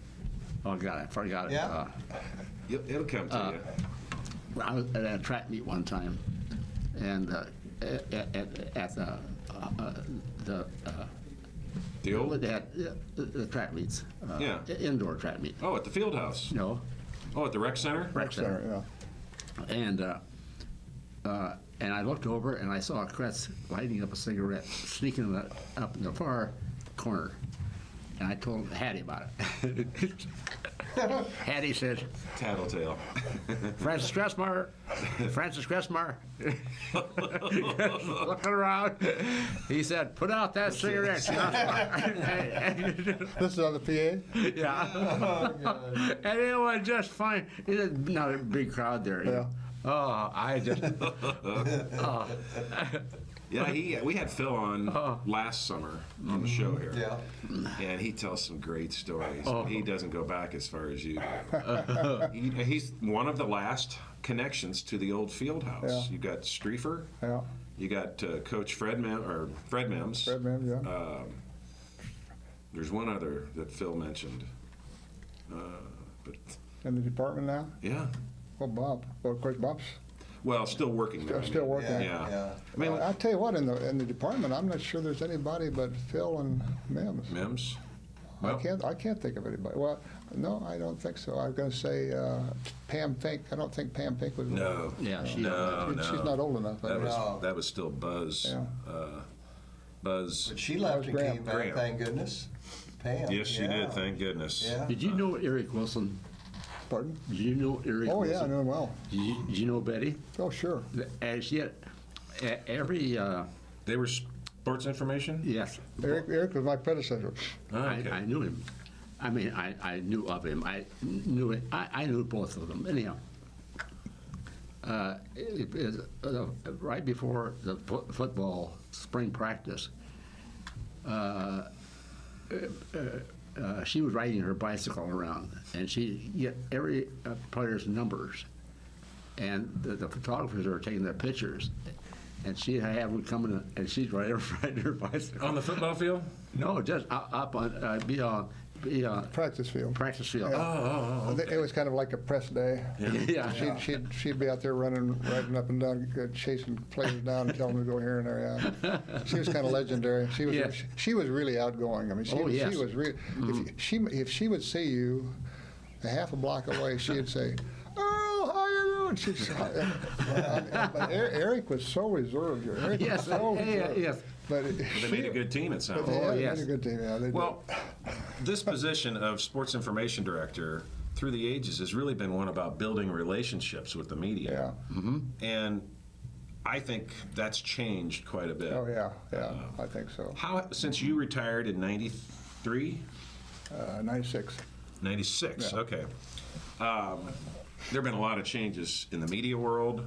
Oh God, I forgot it. Yeah. Uh, it'll it'll come to Uh, you. I was at a track meet one time, and uh, at, at, at the, uh, uh, the, uh, The old they had, uh, the, the track meets. uh, Yeah. Indoor track meet. oh, at the field house. No, Oh, at the rec center. rec center. yeah. And, uh, uh, and I looked over and I saw Cretz lighting up a cigarette, sneaking it up in the far corner. And I told Haddy about it. (laughs) (laughs) Haddy said, Tattletale. Francis Cretzmeyer, Francis Cretzmeyer. Looking around, he said, "Put out that cigarette." (laughs) This is on the PA. yeah, oh, and it was just fine. It's not a big crowd there. you know. Oh, I just. (laughs) oh. Yeah, he. We had Phil on last summer on the show here. Yeah. And he tells some great stories. Oh. He doesn't go back as far as you do. (laughs) he, he's one of the last connections to the old field house. Yeah. You got Streefer, Yeah, you got uh, Coach Fred Mem or Fred Mims. Fred Mims, yeah. Um, there's one other that Phil mentioned. Uh, but In the department now. yeah, Well, Bob. Well, of course, Bob's well, still working there. I still working. Yeah. Yeah. I mean, I'll tell you what, in the in the department, I'm not sure there's anybody but Phil and Mims. Mims. I can't. I can't think of anybody. Well, no, I don't think so. I'm going to say uh, Pam Fink. I don't think Pam Fink was. No. Yeah, she. No, no. She's not old enough. That was No. that was still Buzz. Yeah. Uh, Buzz. But she left and came back, thank goodness. Pam. Yes, she yeah. did. Thank goodness. Yeah. Did you know Eric Wilson? Pardon? Did you know Eric Oh yeah, I know him well. Did you, did you know Betty? Oh sure. As yet, every uh, They were sports information. yes. Eric, Eric was my predecessor. Oh, I. I knew him. I mean, I, I knew of him. I knew it. I, I knew both of them. Anyhow, uh, it, it, uh, right before the fo- football spring practice, uh, uh, uh, she was riding her bicycle around, and she get every uh, player's numbers, and the, the photographers are taking their pictures, and she'd have them coming, and she'd ride her, (laughs) riding her bicycle. On the football field. No, just up, up on, uh, be on, the uh, practice field. practice field. Yeah. It was kind of like a press day. Yeah. (laughs) yeah. She'd, she'd, she'd be out there running, riding up and down, uh, chasing players down and telling them to go here and there. Yeah. She was kind of legendary. She was, Yes. she was really outgoing. I mean, she, Oh, was, yes. she was really, if she, if she would see you a half a block away, she'd say, Oh, how you doing? She'd say, (laughs) but Er- Eric was so reserved. Eric was Yes, so yeah, reserved. yes. But it- They made a good team, it but sounds they like. Oh, had- yes. had a good team. Yeah, they did. Well, this position of sports information director through the ages has really been one about building relationships with the media. yeah. Mm-hmm. And I think that's changed quite a bit. Oh yeah, yeah. I think so. How, since you retired in 93? Uh, Ninety-six. 96, Yeah. okay. Um, there have been a lot of changes in the media world,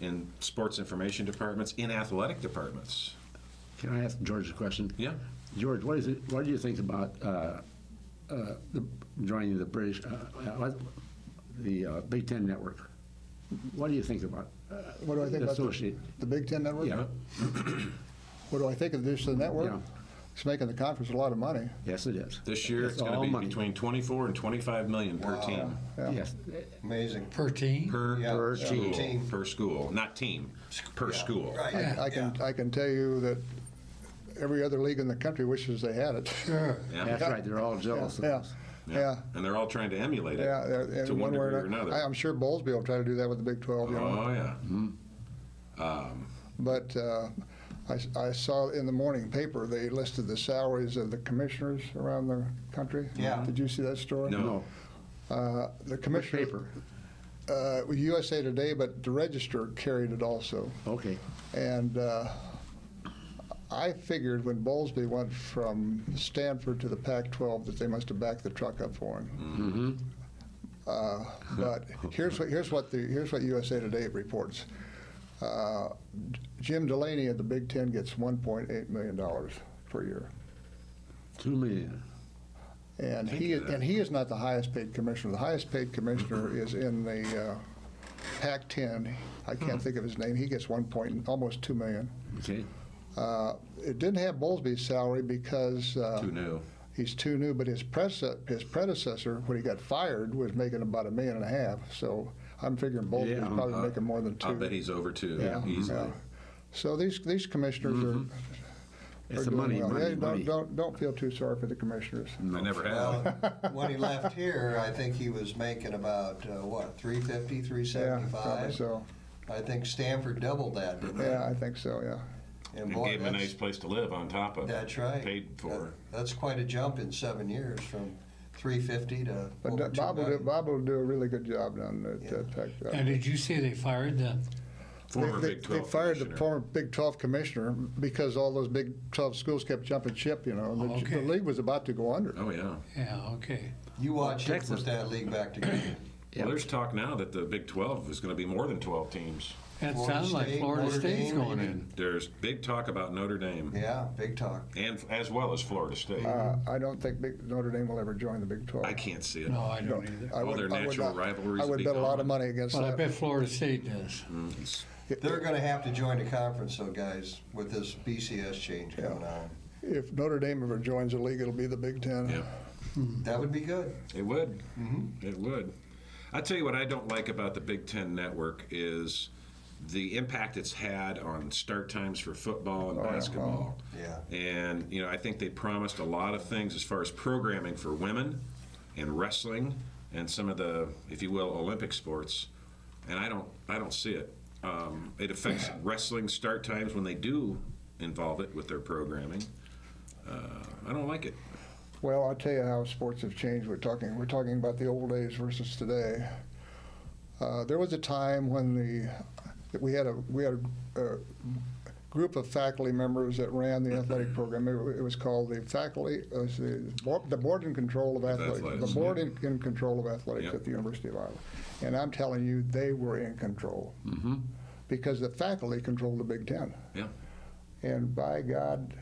in sports information departments, in athletic departments. Can I ask George a question? Yeah. George, what is it? What do you think about uh, uh, the, joining the British, uh, uh, the uh, Big Ten Network? What do you think about? Uh, What do I think about the, the Big Ten Network? Yeah. (clears throat) What do I think of this network? Yeah. It's making the conference a lot of money. Yes, it is. This year, it's going to be money. between 24 and 25 million per Wow. team. Yeah. Yes. Amazing. Per team? Per, Yeah, per yeah. school. Team. Per school, not team, per Yeah. school. Right. I, I can I can tell you that every other league in the country wishes they had it. Sure. (laughs) Yeah. That's right. They're all jealous of Yeah, us. yeah, And they're all trying to emulate it yeah. they're- to in one way degree or I- another. I'm sure Bowlesby will try to do that with the Big 12. You know? Oh, yeah. But uh, I, s- I saw in the morning paper they listed the salaries of the commissioners around the country. Yeah. Did you see that story? No. Uh, the Which commissioner. paper? Uh, USA Today, but the Register carried it also. Okay. And uh, I figured when Bowlesby went from Stanford to the Pac-12 that they must have backed the truck up for him. Mm-hmm. Uh, but (laughs) here's what here's what the here's what USA Today reports. Uh, Jim Delany at the Big Ten gets 1.8 million dollars per year, Two million. and he of and he is not the highest paid commissioner. The highest paid commissioner (laughs) is in the uh, Pac-10. I Hmm. can't think of his name. He gets one point almost two million. Okay. Uh, it didn't have Bowlesby's salary because uh, Too new. he's too new, but his, prece- his predecessor, when he got fired, was making about a million and a half. So I'm figuring Bowlesby's Yeah, probably uh, making more than 2 I'll bet he's over two, Yeah, easily. yeah. So these these commissioners are. Mm-hmm. It's are the money, well. money, Yeah, money. Don't, don't don't feel too sorry for the commissioners. I never have. Well, (laughs) when he left here, I think he was making about, uh, what, 350, Yeah, 375? probably so. I think Stanford doubled that, didn't Yeah, I think so. Yeah. He? And boy, gave him a nice place to live on top of it. That's right. Paid for. That- That's quite a jump in seven years, from 350 to But over Bob will do Bob will do a really good job down at Yeah. uh, Pac. uh, Now, did you say they fired the, Former they, Big they fired the former Big 12 commissioner because all those Big 12 schools kept jumping ship. You know, and the, Okay. the league was about to go under. Oh, yeah. yeah, okay. You watch him Texas. put that league back together. Well, there's talk now that the Big 12 is going to be more than 12 teams. That Florida sounds like State, Florida Notre State's Dame, going maybe? in. There's big talk about Notre Dame, Yeah, big talk. and as well as Florida State. Uh, I don't think Big, Notre Dame will ever join the Big 12. I can't see it. No, I don't either. I All would- their I would natural not- rivalries I would would be bet a lot gone. of money against But I that. bet Florida State does. Mm, They're going to have to join the conference, though, guys, with this BCS change Yeah. coming on. If Notre Dame ever joins the league, it'll be the Big Ten. Yeah. That would be good. It would. It would. I tell you what I don't like about the Big Ten Network is the impact it's had on start times for football and Oh, yeah. basketball. Yeah. And you know, I think they promised a lot of things as far as programming for women and wrestling and some of the, if you will, Olympic sports. And I don't, I don't see it. Um, it affects (laughs) wrestling start times when they do involve it with their programming. Uh, I don't like it. Well, I'll tell you how sports have changed. We're talking we're talking about the old days versus today. Uh, there was a time when the that we had a we had a, a group of faculty members that ran the athletic program. It, it was called the faculty uh, the, board, the board in control of athletics. athletics, The board in, in control of athletics Yep. at the University of Iowa. And I'm telling you, they were in control Mm-hmm. because the faculty controlled the Big Ten. Yeah. And by God,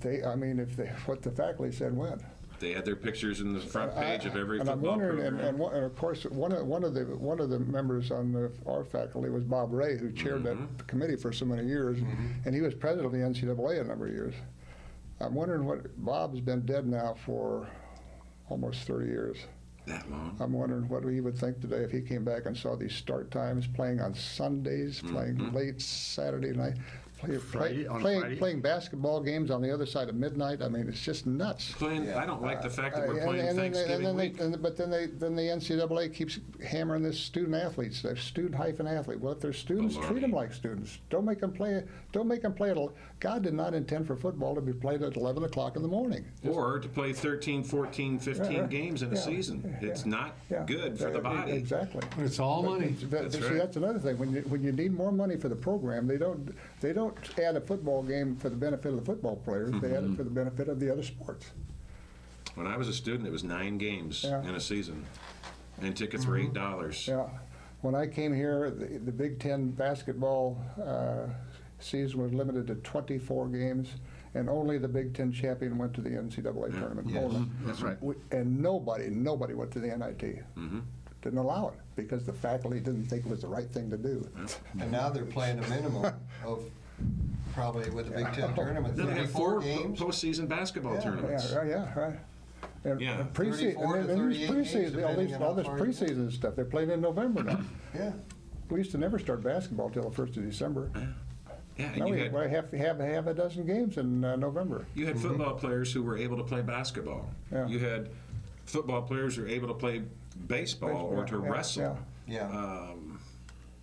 they I mean, if they (laughs) what the faculty said went. They had their pictures in the front page of every and I'm wondering, and, program. and, one- and of course, one of one of the one of the members on the, our faculty was Bob Ray, who chaired Mm-hmm. that committee for so many years, and he was president of the NCAA a number of years. I'm wondering what Bob's been dead now for almost 30 years. That long? I'm wondering what he would think today if he came back and saw these start times, playing on Sundays, playing late Saturday night, play, Friday- play, on playing, Friday? playing basketball games on the other side of midnight. I mean, it's just nuts. Playing, I don't like the fact that Uh, we're and- playing and and Thanksgiving then they- week. and- But then they, then the NCAA keeps hammering this student athletes, they're student hyphen athlete. Well, if they're students, treat them like students. Don't make them play, don't make them play at, el- God did not intend for football to be played at 11 o'clock in the morning. Or to play 13, 14, 15 Yeah, games in a season. yeah, It's not Yeah. good for the Uh, body. Exactly. It's all money. That- That's see, right. that's another thing. When you, when you need more money for the program, they don't, they don't add a football game for the benefit of the football players. They Mm-hmm. add it for the benefit of the other sports. When I was a student, it was nine games Yeah. Mm-hmm. in a season, and tickets were eight dollars. Yeah. When I came here, the, the Big Ten basketball uh, season was limited to 24 games, and only the Big Ten champion went to the NCAA tournament. Yes. Only. That's right. We- And nobody, nobody went to the NIT. Mm-hmm. Didn't allow it because the faculty didn't think it was the right thing to do. And now they're playing a minimum of, probably with the Big Ten tournament, Then they have 34 four games. postseason basketball Yeah. tournaments. Yeah, right, yeah, right. And Yeah. and preseason, and then- and these 38 games, preseason, all these, all this far you preseason stuff, they're playing in November now. Yeah. We used to never start basketball till the first of December. Yeah, and Now you we had, we have, have, have a dozen games in uh, November. you had football players who were able to play basketball. Yeah. You had football players who were able to play baseball or to Yeah, wrestle. Yeah. Um,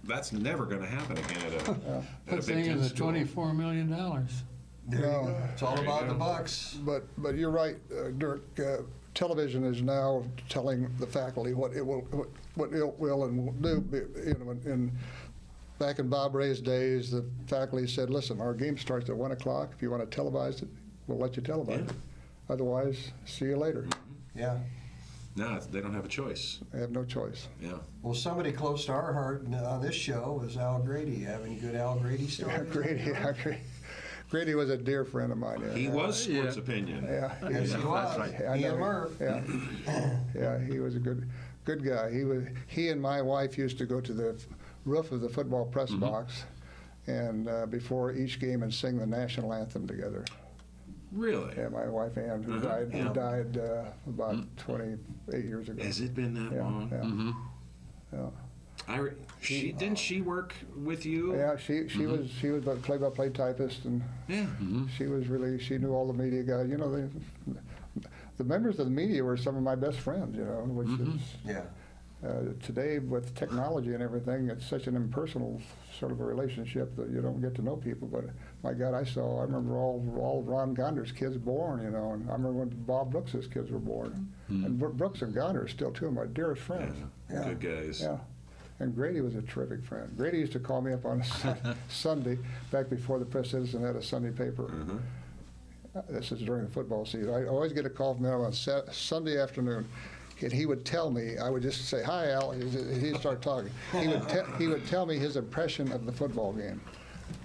that's never going to happen again at a, at a Good Big thing Ten is the twenty-four million dollars. There you No. go. It's all There about the bucks. But, but you're right, uh, Dirk, uh, television is now telling the faculty what it will, what- what it will and won't do. You know, in- in, back in Bob Ray's days, the faculty said, listen, our game starts at one o'clock. If you want to televise it, we'll let you televise it. Otherwise, see you later. Yeah. No, they don't have a choice. They have no choice. Yeah. Well, somebody close to our heart on this show was Al Grady. Have any good Al Grady stories? Grady, yeah, Grady- Grady was a dear friend of mine. yeah. He was sports Yeah. opinion. Yeah. Yes, he That's was. right. I He know and Murph. Yeah, (clears throat) yeah, he was a good, good guy. He was. He and my wife used to go to the roof of the football press box, and uh, before each game and sing the national anthem together. Really? Yeah, my wife Ann, who Uh-huh, died, yeah. who died uh, about 28 years ago. Has it been that Yeah, long? yeah, Mm-hmm. yeah. I re- she didn't she work with you? Yeah, she she Mm-hmm. was she was a play-by-play typist, and Yeah. she was really she knew all the media guys. You know, the the members of the media were some of my best friends. You know, which Mm-hmm. is Yeah. Uh, today, with technology and everything, it's such an impersonal sort of a relationship that you don't get to know people. But my God, I saw, I remember all, all Ron Gonder's kids born, you know, and I remember when Bob Brooks's kids were born. And Brooks and Gonder are still two of my dearest friends. Yeah. Good guys. Yeah. And Grady was a terrific friend. Grady used to call me up on a (laughs) (laughs) Sunday, back before the Press Citizen had a Sunday paper. Mm-hmm. This is during the football season. I always get a call from him on Sunday afternoon. And he would tell me, I would just say, hi, Al, and he'd start talking. He would, te- he would tell me his impression of the football game.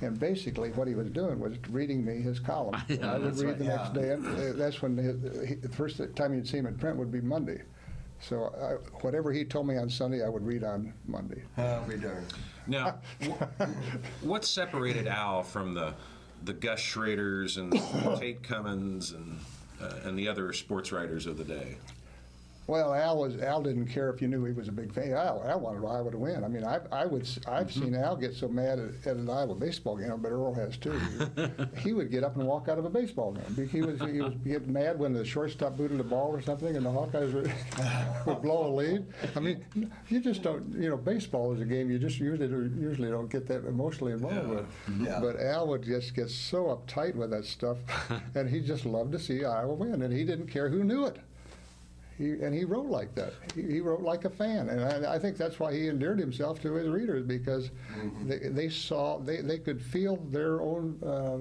And basically, what he was doing was reading me his column. (laughs) And I would read right. the next day. And uh, that's when his, he, the first time you'd see him in print would be Monday. So I, whatever he told me on Sunday, I would read on Monday. I'll be darned. Now, what separated Al from the the Gus Schraders and Tait Cummins and uh, and the other sports writers of the day? Well, Al was Al didn't care if you knew he was a big fan. Al, Al wanted Iowa to win. I mean, I I would I've mm-hmm. seen Al get so mad at, at an Iowa baseball game, but Earl has too. (laughs) he would get up and walk out of a baseball game. He was he was get mad when the shortstop booted the ball or something, and the Hawkeyes would, (laughs) would blow a lead. I mean, you just don't. You know, baseball is a game you just usually usually don't get that emotionally involved with. Yeah. But Al would just get so uptight with that stuff, (laughs) and he just loved to see Iowa win, and he didn't care who knew it. He, and he wrote like that. He, he wrote like a fan, and I, I think that's why he endeared himself to his readers because they, they saw they, they could feel their own uh,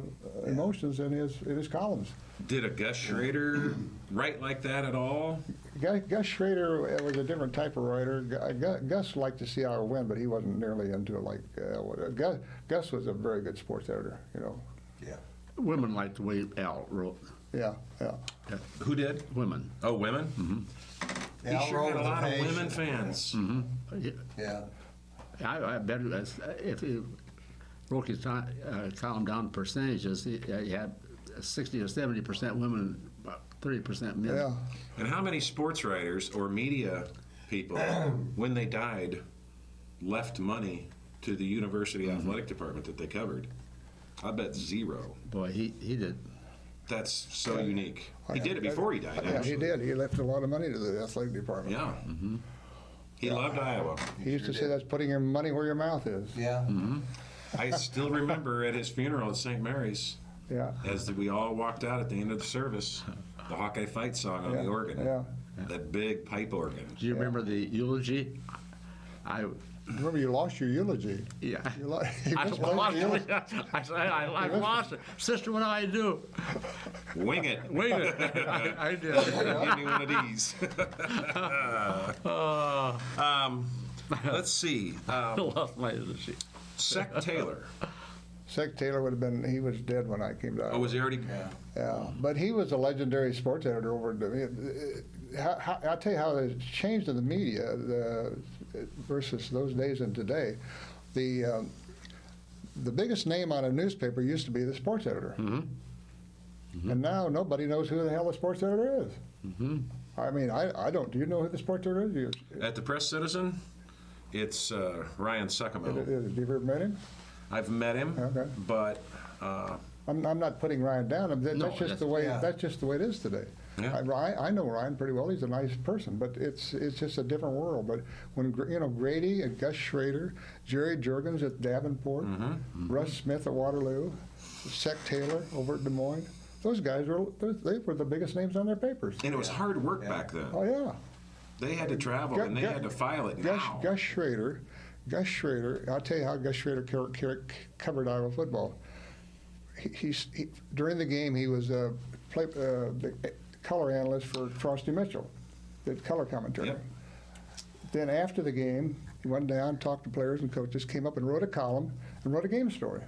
emotions in his in his columns. Did a Gus Schrader write like that at all? Gus, Gus Schrader was a different type of writer. Gu- Gu- Gus liked to see our win, but he wasn't nearly into it like uh, what- Gus. Gus was a very good sports editor. You know, Yeah. Women like the way Al wrote. Yeah, yeah. Who did? Women. Oh, women. Yeah, he Al sure had a lot of women fans. Mm-hmm. Yeah. I, I bet it if you broke his ti- uh, column down percentages, he, uh, he had 60 or 70 percent women about thirty percent men. Yeah, And how many sports writers or media people, (clears throat) when they died, left money to the university Mm-hmm. athletic department that they covered? I bet zero. Boy, he, he did. That's so unique. He did it before he died, yeah, he did. He left a lot of money to the athletic department. Yeah. Mm-hmm. He loved Iowa. He used to Sure say did. that's putting your money where your mouth is. Yeah. Mm-hmm. I still remember at his funeral at St. Mary's, Yeah. as we all walked out at the end of the service, the Hawkeye fight song on Yeah, the organ. yeah. That big pipe organ. Do you remember the eulogy? I, Remember, you lost your eulogy. yeah. You lo- (laughs) you I lost it. eulogy. (laughs) I, said, I, I lost it. Sister, what do I do? Wing it. Wing it. (laughs) I, I did. Give me one of these. Oh, um, let's see. I Um, lost my eulogy. Sec Taylor. Sec Taylor would have been, he was dead when I came down. Oh, was he already? Yeah. Yeah, but he was a legendary sports editor over at how, how, I'll tell you how it's changed in the media the, versus those days and today. The, um, the biggest name on a newspaper used to be the sports editor. And now nobody knows who the hell the sports editor is. I mean, I, I don't. Do you know who the sports editor is? You, At the Press Citizen, it's uh, Ryan Suckham. have you ever met him? I've met him, Okay. but uh, I'm, I'm not putting Ryan down. That, No, that's just that's- the way. Yeah. That's just the way it is today. Yeah. I, I know Ryan pretty well. He's a nice person, but it's it's just a different world. But when you know Grady and Gus Schrader, Jerry Jurgens at Davenport, Mm-hmm. Russ Smith at Waterloo, Sec Taylor over at Des Moines, those guys were they were the biggest names on their papers. and it was hard work back then. Oh yeah. They had to travel Gu- and they Gu- had to file it Gus, now. Gus Schrader, Gus Schrader. I'll tell you how Gus Schrader car- car- covered Iowa football. He, he's, he, during the game, he was a play, uh, the color analyst for Frosty Mitchell, did color commentary. Yep. Then after the game, he went down, talked to players and coaches, came up and wrote a column and wrote a game story.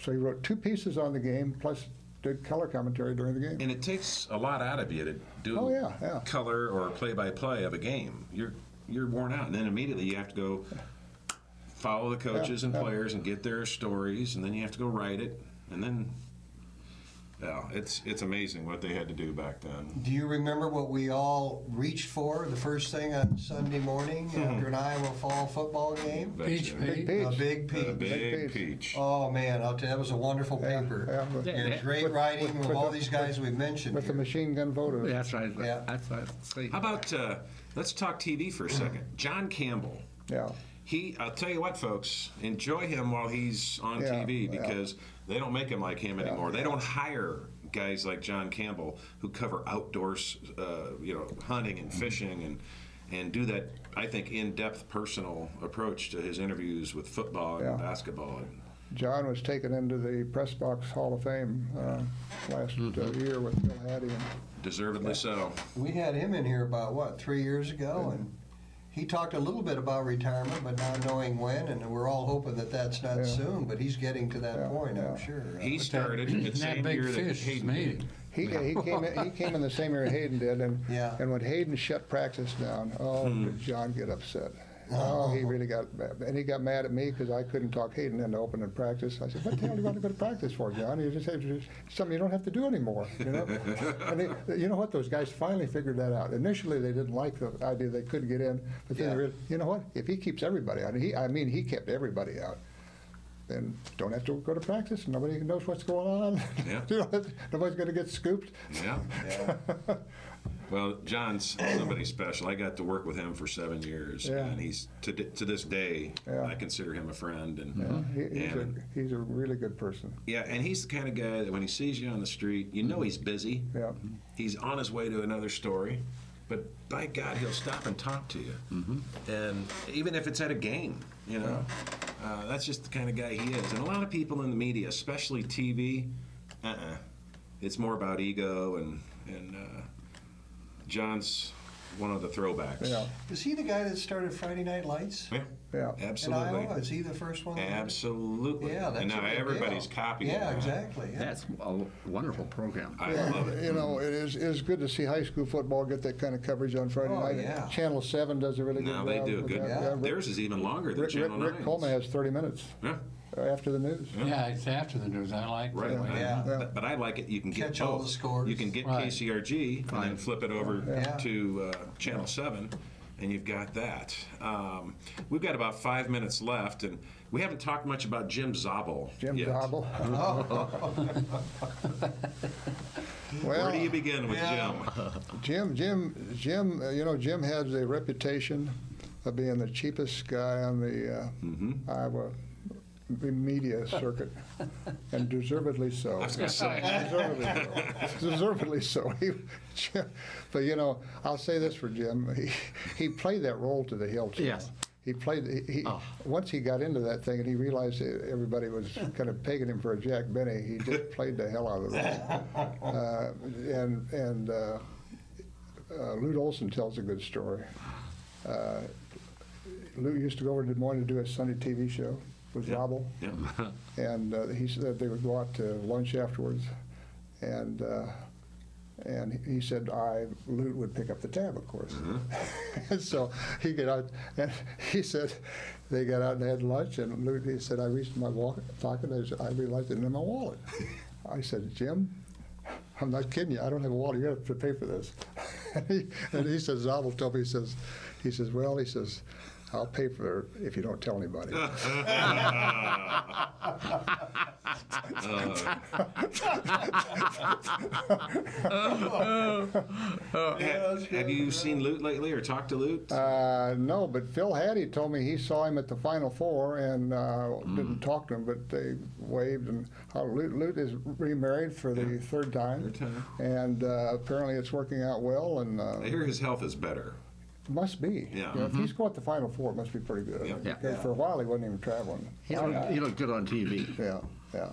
So he wrote two pieces on the game, plus did color commentary during the game. And it takes a lot out of you to do Oh, yeah, yeah. color or play-by-play of a game. You're you're worn out, and then immediately you have to go follow the coaches and yeah. players and get their stories, and then you have to go write it, and then yeah, it's it's amazing what they had to do back then. Do you remember what we all reached for the first thing on Sunday morning (laughs) after an Iowa fall football game? Peach Betcha. Pete. Peach. A big peach. A big Peach. peach. Oh man, I'll tell you, that was a wonderful paper. yeah, but- And great With- writing with- with, with all these guys we've mentioned. With the machine gun photos. That's right. Yeah. That's right. See. How about uh, let's talk TV for a second? (clears throat) John Campbell. Yeah. He, I'll tell you what, folks, enjoy him while he's on Yeah, TV yeah. Because they don't make him like him anymore. They don't hire guys like John Campbell who cover outdoors, uh, you know, hunting and fishing and and do that. I think in-depth personal approach to his interviews with football and Yeah. basketball. And, John was taken into the Press Box Hall of Fame uh, last uh, year with Phil Haddy. And deservedly so. We had him in here about what three years ago, and he talked a little bit about retirement, but not knowing when. And we're all hoping that that's not Yeah. soon, but he's getting to that Yeah, point, I'm sure. He started the (clears throat) That same big year that fish is Hayden me. did. he, he came in, he came in the same year Hayden did, and (laughs) Yeah. and when Hayden shut practice down, oh, did hmm. John get upset. Oh, he really got mad. And he got mad at me because I couldn't talk Hayden into opening practice. I said, what the hell do you want to go to practice for, John? He just said, "It's something you don't have to do anymore, you know? and they, you know what? Those guys finally figured that out. Initially, they didn't like the idea they couldn't get in, but then Yeah. they realized, you know what? If he keeps everybody out, he, I mean, he kept everybody out, then don't have to go to practice. Nobody knows what's going on. Yeah. (laughs) Nobody's going to get scooped. Yeah. (laughs) Yeah. Well, John's somebody special. I got to work with him for seven years, Yeah. and he's to to this day. Yeah. I consider him a friend, and Yeah, he, he's, a, he's a really good person. yeah, and he's the kind of guy that when he sees you on the street, you know he's busy. Yeah. He's on his way to another story, but by God, he'll stop and talk to you, and even if it's at a game, you know, uh, that's just the kind of guy he is. And a lot of people in the media, especially TV, uh-uh. it's more about ego and and. Uh, John's one of the throwbacks. Yeah. Is he the guy that started Friday Night Lights Yeah, Yeah. Absolutely. in absolutely. Iowa? Is he the first one? that did it? Absolutely. Yeah, that's and now a big everybody's deal. copying Yeah, that. exactly. Yeah. That's a wonderful program. I love it. You know, it is, it is good to see high school football get that kind of coverage on Friday Oh, night. yeah. Channel 7 does a really good Now job. they do good. that. Yeah. Rick- Theirs is even longer than Rick, Rick, Channel Rick 9's. Coleman has 30 minutes. Yeah. After the news. Yeah, it's after the news. I like Right. that way. Yeah. But, but I like it. You can get Catch all both. the scores. You can get Right. KCRG and then flip it over Yeah. to uh, Channel Seven, and you've got that. Um, we've got about five minutes left, and we haven't talked much about Jim Zabel. Jim yet. Zabel. (laughs) Where Well, do you begin with Yeah. Jim? Jim, Jim, Jim, uh, you know, Jim has a reputation of being the cheapest guy on the uh, Mm-hmm. Iowa media circuit, and deservedly so. I was going to say. Deservedly so. Deservedly so. He, Jim, but you know, I'll say this for Jim: he he played that role to the hilt. you Yes. He played. He, he Oh. once he got into that thing and he realized everybody was kind of pegging him for a Jack Benny. He just played the hell out of the role. Uh, and and uh, uh, Lute Olson tells a good story. Uh, Lute used to go over to Des Moines to do a Sunday TV show with Yeah. Zabel, Yeah. (laughs) and uh, he said they would go out to lunch afterwards, and uh, and he said I Lute would pick up the tab, of course. and (laughs) so he got out, and he said they got out and had lunch, and Lute he said I reached in my wallet, pocket, I, said, I realized it in my wallet. (laughs) I said Jim. I'm not kidding you. I don't have a wallet. You have to pay for this. and, he, and he says, Zabel told me, he says, he says, well, he says, I'll pay for it if you don't tell anybody. (laughs) have, have you seen Lute lately or talked to Lute? Uh, no, but Phil Haddy told me he saw him at the Final Four and uh, didn't talk to him, but they waved. And uh, Lute, Lute is remarried for the third time, Third time. and uh, apparently it's working out well. And uh, I hear his health is better. Must be. Yeah. You know, If he's going to the Final Four, it must be pretty good. Yeah. Yeah. Because for a while he wasn't even traveling. He looked, he looked good on TV. Yeah, yeah.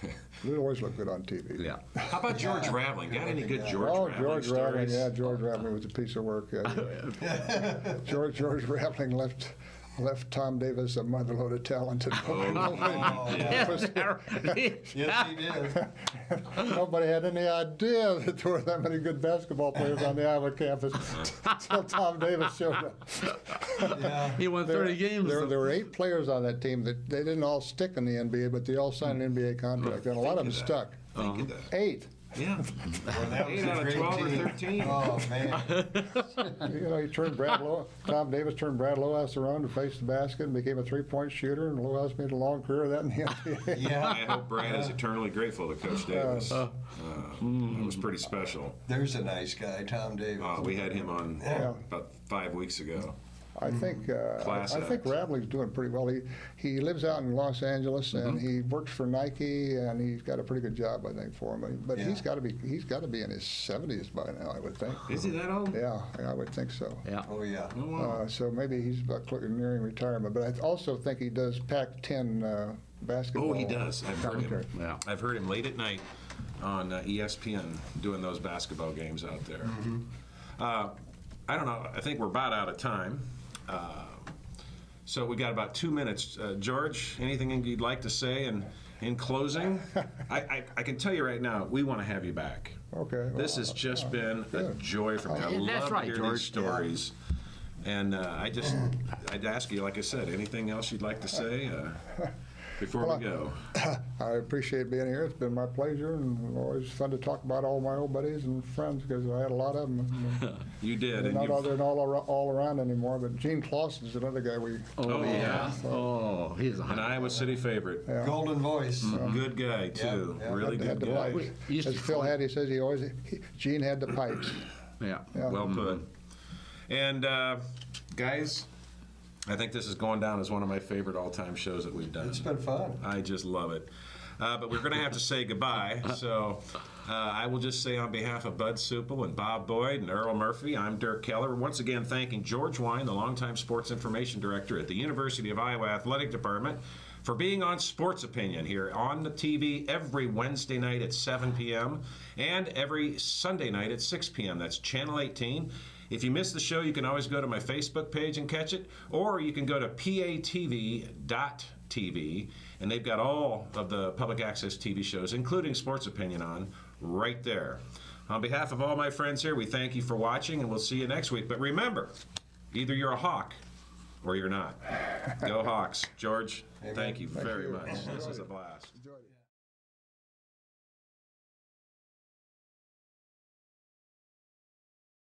(laughs) Lute always looked good on TV. Yeah. How about George Raveling? Got any good George Oh, Raveling George Raveling, yeah, George Raveling was a piece of work. yeah. (laughs) George George Raveling left left Tom Davis a motherload of talent. And Oh, Yes, (laughs) (laughs) Yes, he did. (laughs) Nobody had any idea that there were that many good basketball players on the Iowa campus until Tom Davis showed up. Yeah. He won There, 30 games. there, there were eight players on that team that they didn't all stick in the NBA, but they all signed an NBA contract, and a lot of them Think stuck. that. Think that. Eight. Yeah. Well, Eight out of 12 or 13. Oh, man. (laughs) You know, he turned Brad Lowe, Tom Davis turned Brad Lohaus around to face the basket and became a three-point shooter, and Lohaus made a long career of that in the NBA. (laughs) I Yeah. hope Brad is eternally grateful to Coach Davis. Uh, That was pretty special. There's a nice guy, Tom Davis. Uh, we had him on Yeah. about five weeks ago. I think uh, Class I think act. Raveling's doing pretty well. He he lives out in Los Angeles and he works for Nike and he's got a pretty good job I think for him. But Yeah. he's got to be he's got to be in his 70s by now I would think. Is he that old? Yeah, I would think so. Yeah. Oh, yeah. Oh, wow. Uh, so maybe he's about cl- nearing retirement. But I also think he does Pac-10 uh, basketball. Oh, he does. I've heard him. Yeah. I've heard him late at night on uh, ESPN doing those basketball games out there. Uh, I don't know. I think we're about out of time. Uh, so we got about two minutes. Uh, George, anything you'd like to say? And in closing, (laughs) I, I, I can tell you right now, we want to have you back. Okay. This well, has just been a joy for me. I that's love right, to hear George. these stories. And uh, I just, I'd ask you, like I said, anything else you'd like to say uh, (laughs) before Well, we go? (coughs) I appreciate being here. It's been my pleasure and always fun to talk about all my old buddies and friends because I had a lot of them. (laughs) You did. They're And not you've- all, they're not all, ar- all around anymore, but Gene Clausen's another guy we. Oh, Oh, yeah. yeah. Oh, he's a An hundred. Iowa City favorite. Yeah. Golden voice. Good guy, too. yeah. Really had, good had guy. the pipes. As to Phil fly- Haddy says, he always he, Gene had the pipes. Yeah. Yeah. Well put. And, uh, guys, I think this is going down as one of my favorite all time shows that we've done. It's been fun. I just love it. Uh, but we're going to have to say goodbye. So uh, I will just say on behalf of Bud Supel and Bob Boyd and Earl Murphy, I'm Dirk Keller. Once again, thanking George Wine, the longtime sports information director at the University of Iowa Athletic Department, for being on Sports Opinion here on the TV every Wednesday night at 7 p.m. and every Sunday night at 6 p.m. That's Channel 18. If you miss the show, you can always go to my Facebook page and catch it, or you can go to patv.tv, and they've got all of the public access TV shows, including Sports Opinion, on right there. On behalf of all my friends here, we thank you for watching, and we'll see you next week. But remember, either you're a Hawk or you're not. Go Hawks. George, Amen. thank you Thank very you. much. This is a blast.